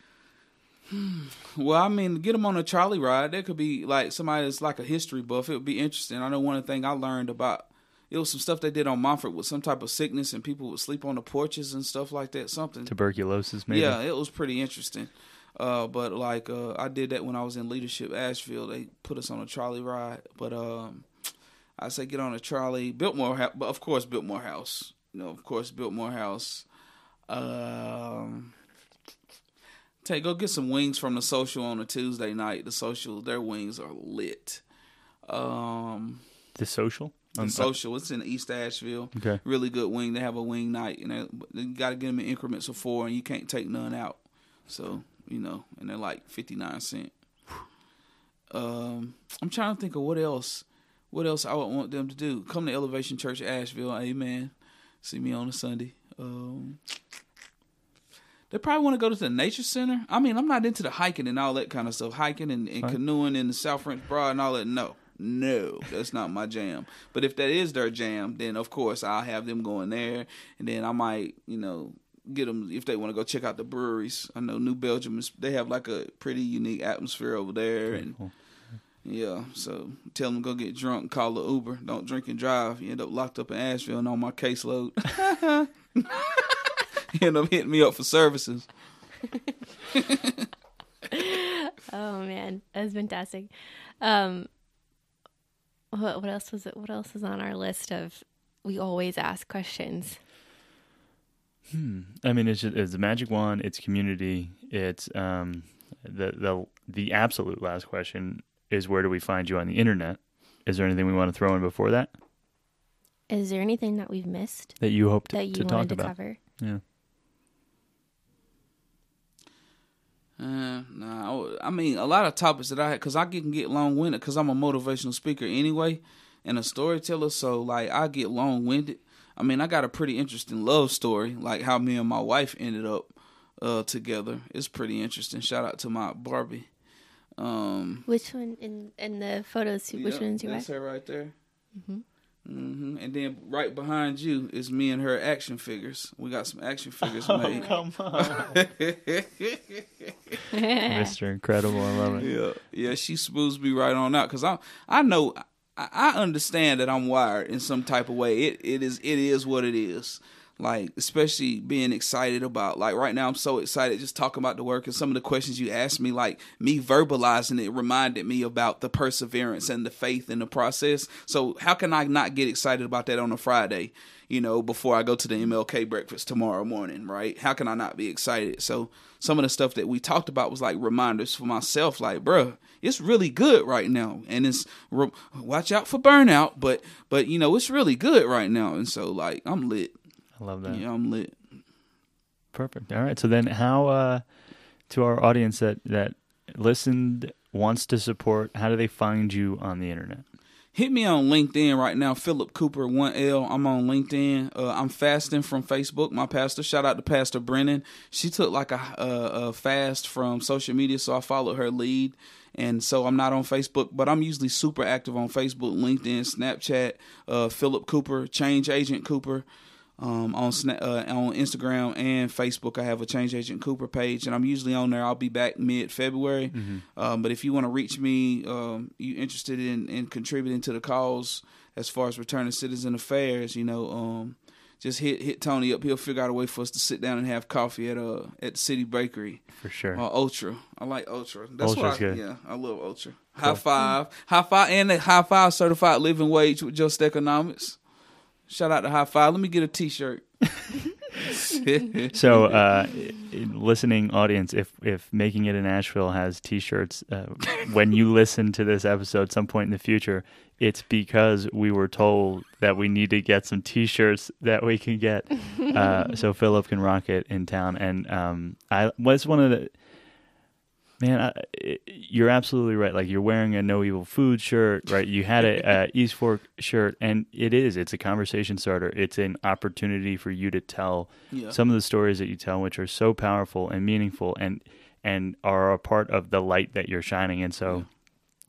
Well, I mean, get them on a trolley ride. That could be like somebody that's like a history buff. It would be interesting. I know one thing I learned about it was some stuff they did on Montford with some type of sickness and people would sleep on the porches and stuff like that. Something. Tuberculosis, maybe. Yeah, it was pretty interesting. Uh, but like uh, I did that when I was in leadership Asheville. They put us on a trolley ride. But um, I say get on a trolley. Biltmore, House, but of course Biltmore House. You know, of course Biltmore House. Um, take go get some wings from the social on a Tuesday night. The social, their wings are lit. Um, The social. Um, social, it's in East Asheville Okay. really good wing. They have a wing night, and they, but you got to get them in increments of four, and you can't take none out. So you know, and they're like fifty nine cent. Um, I'm trying to think of what else. What else I would want them to do? Come to Elevation Church Asheville, Amen. See me on a Sunday. Um, they probably want to go to the nature center. I mean, I'm not into the hiking and all that kind of stuff. Hiking and, and canoeing in the South French Broad and all that. No, no, that's not my jam. But if that is their jam, then of course I'll have them going there, and then I might, you know, get them if they want to go check out the breweries. I know New Belgium is they have like a pretty unique atmosphere over there, and Cool. yeah, so tell them go get drunk call the Uber. Don't drink and drive. You end up locked up in Asheville and on my caseload. you end up hitting me up for services. Oh man, that's fantastic. Um, what, what else was it? What else is on our list of? We always ask questions. Hmm. I mean, it's just, it's a magic wand. It's community. It's um, the the the absolute last question is where do we find you on the internet? Is there anything we want to throw in before that Is there anything that we've missed that you hope to, that you to wanted talk to about? cover? Yeah. Uh, nah, I I mean, a lot of topics that I had, because I can get long winded, because I'm a motivational speaker anyway, and a storyteller. So, like, I get long winded. I mean, I got a pretty interesting love story, like how me and my wife ended up uh, together. It's pretty interesting. Shout out to my Barbie. Um, Which one in in the photos? Which yeah, one is your That's wife? her right there. Hmm And then right behind you is me and her action figures. We got some action figures made. Come on, Mr. Incredible. I love it. Yeah, yeah, she smooths me right on out because I I know I, I understand that I'm wired in some type of way. It it is it is what it is. Like especially being excited about like right now I'm so excited just talking about the work and some of the questions you asked me like me verbalizing it reminded me about the perseverance and the faith in the process. So how can I not get excited about that on a Friday? You know, before I go to the MLK breakfast tomorrow morning, right? How can I not be excited? So some of the stuff that we talked about was like reminders for myself, like, bruh, it's really good right now, and it's watch out for burnout, but but you know it's really good right now, and so like I'm lit, love that. yeah, I'm lit. Perfect. All right. So then, how uh, to our audience that that listened wants to support? How do they find you on the internet? Hit me on LinkedIn right now, Philip Cooper one L. I'm on LinkedIn. Uh, I'm fasting from Facebook. My pastor, shout out to Pastor Brennan. She took like a, a, a fast from social media, so I followed her lead, and so I'm not on Facebook, but I'm usually super active on Facebook, LinkedIn, Snapchat. Uh, Philip Cooper, Change Agent Cooper. Um, on uh, on Instagram and Facebook, I have a Change Agent Cooper page, and I'm usually on there. I'll be back mid February. Um, but if you want to reach me, um, you interested in, in contributing to the cause as far as returning citizen affairs, you know, um, just hit hit Tony up. He'll figure out a way for us to sit down and have coffee at uh at the City Bakery For sure. or Ultra. I like Ultra. That's what Ultra's I, good. yeah, I love Ultra. High five, high five, and the high five certified living wage with Just Economics. Shout out to High Five. Let me get a T-shirt. So, uh, listening audience, if if making it in Asheville has T-shirts, uh, when you listen to this episode some point in the future, it's because we were told that we need to get some T-shirts that we can get, uh, so Philip can rock it in town. And um, I was one of the man. I, it, you're absolutely right. Like you're wearing a No Evil Food shirt, right? You had a, a East Fork shirt, and it is. It's a conversation starter. It's an opportunity for you to tell Yeah. some of the stories that you tell, which are so powerful and meaningful, and and are a part of the light that you're shining. And so,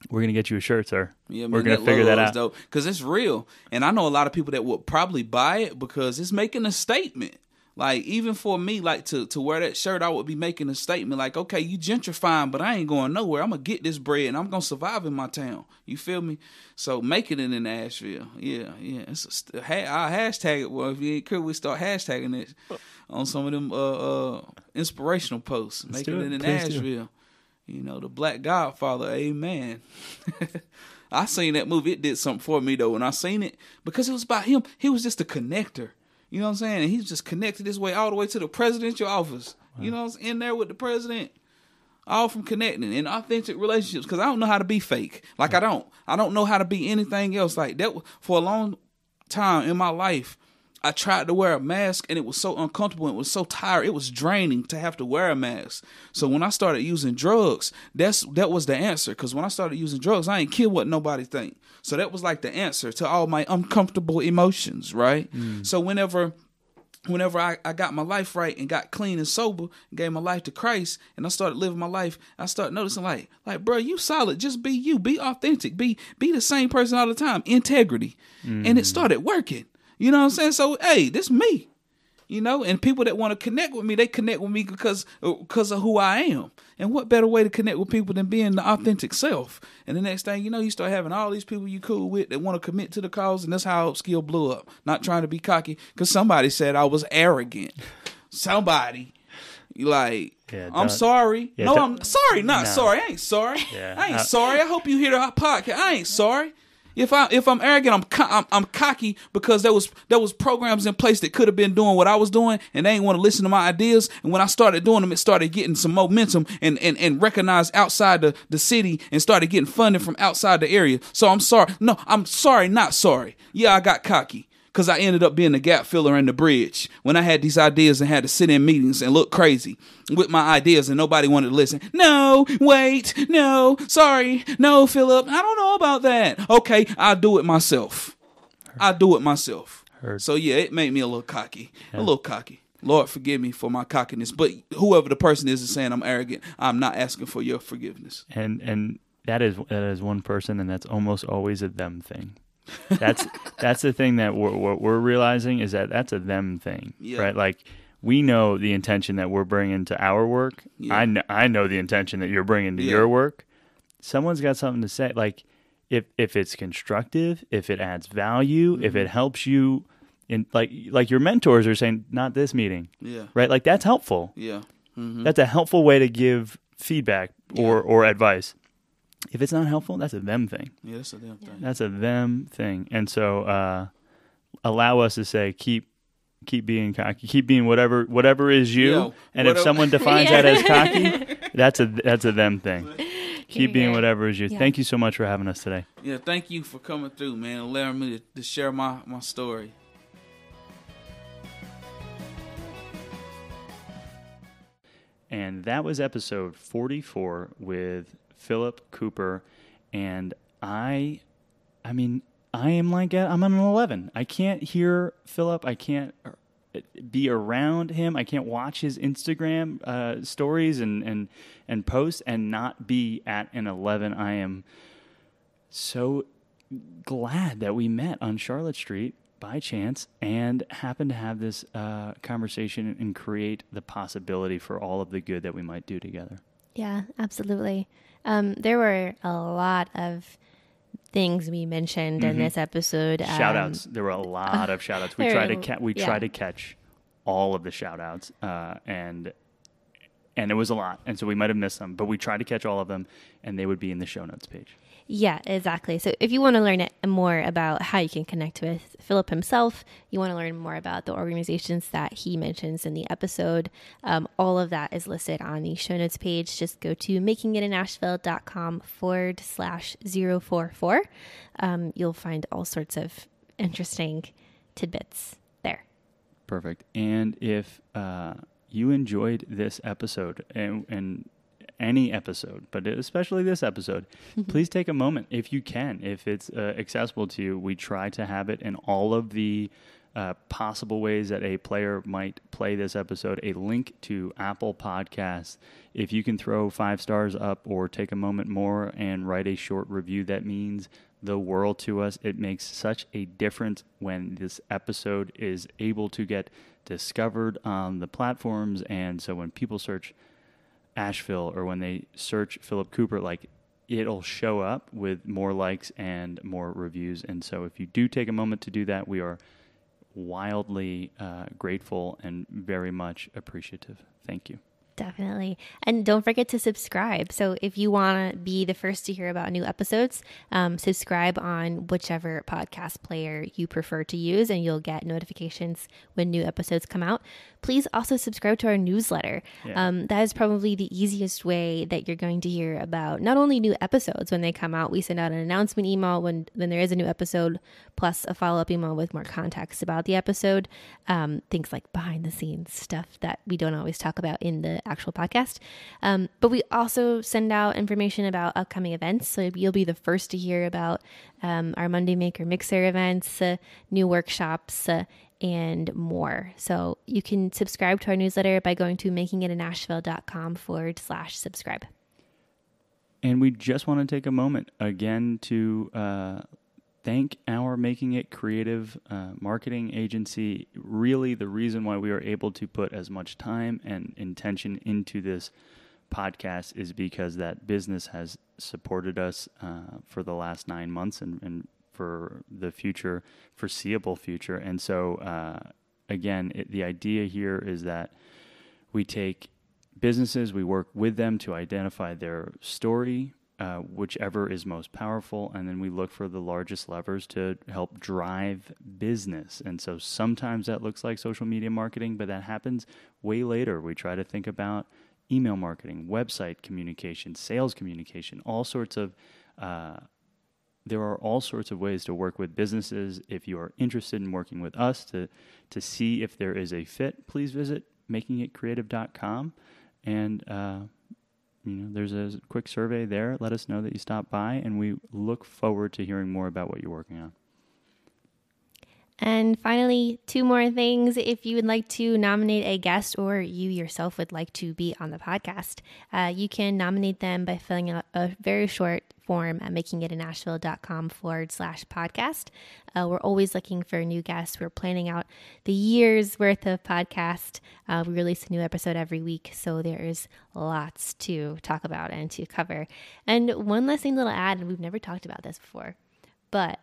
we're gonna get you a shirt, sir. Yeah, we're gonna figure that out. because it's real, and I know a lot of people that would probably buy it because it's making a statement. Like even for me, like to to wear that shirt, I would be making a statement. Like, okay, you gentrifying, but I ain't going nowhere. I'm gonna get this bread, and I'm gonna survive in my town. You feel me? So making it in Asheville, yeah, yeah. It's a, st- ha- I hashtag it. Well, if you ain't cool, we start hashtagging this on some of them uh, uh inspirational posts. Let's making it, it. in Please. Asheville. You know, the Black Godfather, amen. I seen that movie. It did something for me though. When I seen it, because it was about him. He was just a connector. You know what I'm saying? And he's just connected his way all the way to the presidential office. You know, I'm in there with the president. All from connecting and authentic relationships. Because I don't know how to be fake. Like I don't. I don't know how to be anything else. Like that for a long time in my life. I tried to wear a mask and it was so uncomfortable and it was so tired. It was draining to have to wear a mask. So when I started using drugs, that's that was the answer. Because when I started using drugs, I ain't care what nobody think. So that was like the answer to all my uncomfortable emotions, right? Mm. So whenever whenever I, I got my life right and got clean and sober, gave my life to Christ, and I started living my life, I started noticing like, like, bro, you solid. Just be you. Be authentic. Be be the same person all the time. Integrity. Mm. And it started working. You know what I'm saying? So hey, this me. You know, and people that want to connect with me, they connect with me because uh, because of who I am. And what better way to connect with people than being the authentic self? And the next thing you know, you start having all these people you cool with that want to commit to the cause, and that's how skill blew up. Not trying to be cocky, because somebody said I was arrogant. somebody, like, Yeah, I'm sorry. yeah, no, I'm sorry. Not No. sorry. I ain't sorry. Yeah, I ain't I- sorry. I hope you hear the podcast. I ain't sorry. If I if I'm arrogant, I'm, co- I'm I'm cocky because there was there was programs in place that could have been doing what I was doing, and they ain't want to listen to my ideas. And when I started doing them, it started getting some momentum and and and recognized outside the the city, and started getting funding from outside the area. So I'm sorry. No, I'm sorry, not sorry. Yeah, I got cocky because I ended up being the gap filler in the bridge when I had these ideas and had to sit in meetings and look crazy with my ideas and nobody wanted to listen. No, wait, no, sorry, no, Philip, I don't know about that. Okay, I'll do it myself. I'll do it myself. Heard. So yeah, it made me a little cocky, a little cocky. Lord, forgive me for my cockiness. But whoever the person is is saying I'm arrogant, I'm not asking for your forgiveness. and and that is that is one person, and that's almost always a them thing. That's that's the thing that we're, what we're realizing is that that's a them thing, Yeah. right? Like we know the intention that we're bringing to our work. Yeah. I know, I know the intention that you're bringing to Yeah. your work. Someone's got something to say. Like if if it's constructive, if it adds value, if Mm-hmm. it helps you, in like like your mentors are saying, not this meeting, Yeah, right? Like that's helpful. yeah, hmm That's a helpful way to give feedback or or advice. If it's not helpful, that's a them thing. yeah. That's a damn thing. That's a them thing. And so uh, allow us to say keep keep being cocky, keep being whatever whatever is you. Yo, and if whatever- someone defines Yeah. that as cocky, that's a that's a them thing. Keep being whatever is you. Yeah. Thank you so much for having us today. Yeah, thank you for coming through, man, and allowing me to, to share my, my story. And that was episode 44 with Philip Cooper. And I, I mean, I am like, a- I'm on an 11. I can't hear Philip. I can't uh, be around him. I can't watch his Instagram uh, stories and, and, and posts and not be at an 11. I am so glad that we met on Charlotte Street by chance and happened to have this uh, conversation and create the possibility for all of the good that we might do together. Yeah, absolutely. Um, there were a lot of things we mentioned in this episode. Um, shout outs. There were a lot of shout outs. We tried to ca- we yeah. tried to catch all of the shout outs uh, and and it was a lot. And so we might have missed some, but we tried to catch all of them and they would be in the show notes page. Yeah, exactly. So if you want to learn more about how you can connect with Philip himself, you want to learn more about the organizations that he mentions in the episode, um, all of that is listed on the show notes page. Just go to makingitinasheville.com forward slash 044. Um, you'll find all sorts of interesting tidbits there. Perfect. And if uh, you enjoyed this episode and, and any episode, but especially this episode, please take a moment if you can. If it's uh, accessible to you, we try to have it in all of the uh, possible ways that a player might play this episode. A link to Apple Podcasts. If you can throw five stars up or take a moment more and write a short review, that means the world to us. It makes such a difference when this episode is able to get discovered on the platforms. And so when people search Asheville or when they search Philip Cooper, like it'll show up with more likes and more reviews. And so if you do take a moment to do that, we are wildly uh, grateful and very much appreciative. Thank you. Definitely. And don't forget to subscribe. So if you want to be the first to hear about new episodes, um, subscribe on whichever podcast player you prefer to use, and you'll get notifications when new episodes come out. Please also subscribe to our newsletter. Yeah. Um, that is probably the easiest way that you're going to hear about not only new episodes when they come out, we send out an announcement email when, when there is a new episode, plus a follow up email with more context about the episode. Um, things like behind the scenes stuff that we don't always talk about in the actual podcast. Um, but we also send out information about upcoming events. So you'll be the first to hear about um, our Monday Maker Mixer events, uh, new workshops, uh, and more. So you can subscribe to our newsletter by going to makingitinasheville.com forward slash subscribe. And we just want to take a moment again to uh, thank our Making It Creative uh, marketing agency. Really, the reason why we are able to put as much time and intention into this podcast is because that business has supported us uh, for the last nine months and, and for the future, foreseeable future. And so, uh, again, it, the idea here is that we take businesses, we work with them to identify their story, uh, whichever is most powerful, and then we look for the largest levers to help drive business. And so sometimes that looks like social media marketing, but that happens way later. We try to think about email marketing, website communication, sales communication, all sorts of. Uh, there are all sorts of ways to work with businesses. If you are interested in working with us to to see if there is a fit, please visit makingitcreative.com and uh, you know there's a quick survey there. Let us know that you stopped by, and we look forward to hearing more about what you're working on. And finally, two more things. If you would like to nominate a guest or you yourself would like to be on the podcast, uh, you can nominate them by filling out a very short form at makingitinasheville.com forward slash podcast. Uh, we're always looking for new guests. We're planning out the year's worth of podcast. Uh, we release a new episode every week, so there is lots to talk about and to cover. And one last thing, little ad, and we've never talked about this before, but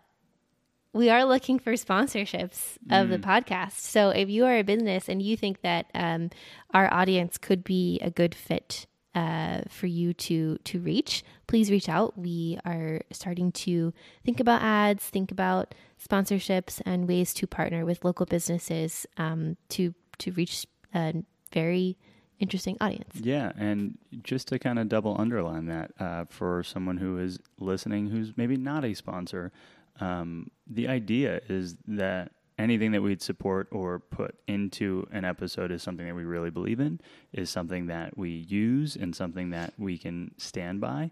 we are looking for sponsorships of mm. the podcast. So if you are a business and you think that um, our audience could be a good fit uh, for you to to reach, please reach out. We are starting to think about ads, think about sponsorships, and ways to partner with local businesses um, to to reach a very interesting audience. Yeah, and just to kind of double underline that uh, for someone who is listening, who's maybe not a sponsor um, the idea is that anything that we'd support or put into an episode is something that we really believe in, is something that we use, and something that we can stand by.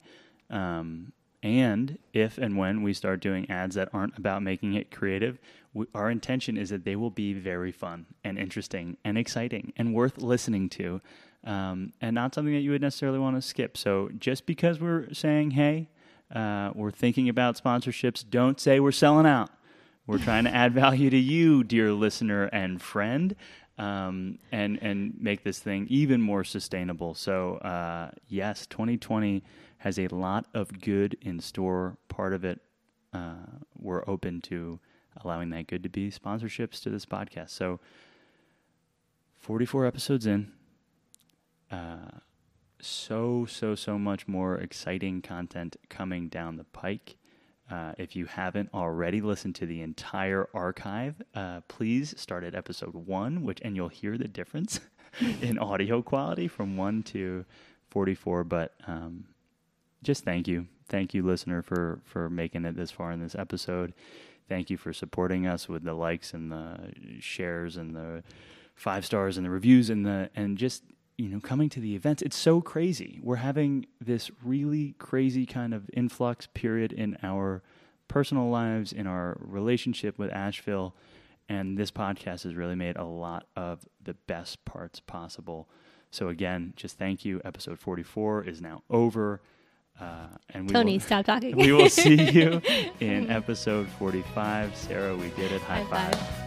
Um, and if and when we start doing ads that aren't about making it creative, we, our intention is that they will be very fun and interesting and exciting and worth listening to, um, and not something that you would necessarily want to skip. So just because we're saying, hey, uh, we're thinking about sponsorships. Don't say we're selling out. We're trying to add value to you, dear listener and friend, um, and and make this thing even more sustainable. So uh, yes, 2020 has a lot of good in store. Part of it, uh, we're open to allowing that good to be sponsorships to this podcast. So 44 episodes in. Uh, so, so, so much more exciting content coming down the pike. Uh, if you haven't already listened to the entire archive, uh, please start at episode one, which and you'll hear the difference in audio quality from one to forty-four. But um, just thank you, thank you, listener, for for making it this far in this episode. Thank you for supporting us with the likes and the shares and the five stars and the reviews and the and just you know, coming to the events. It's so crazy. We're having this really crazy kind of influx period in our personal lives, in our relationship with Asheville. And this podcast has really made a lot of the best parts possible. So, again, just thank you. Episode 44 is now over. Uh, and we Tony, will, stop talking. we will see you in episode 45. Sarah, we did it. High, High five. five.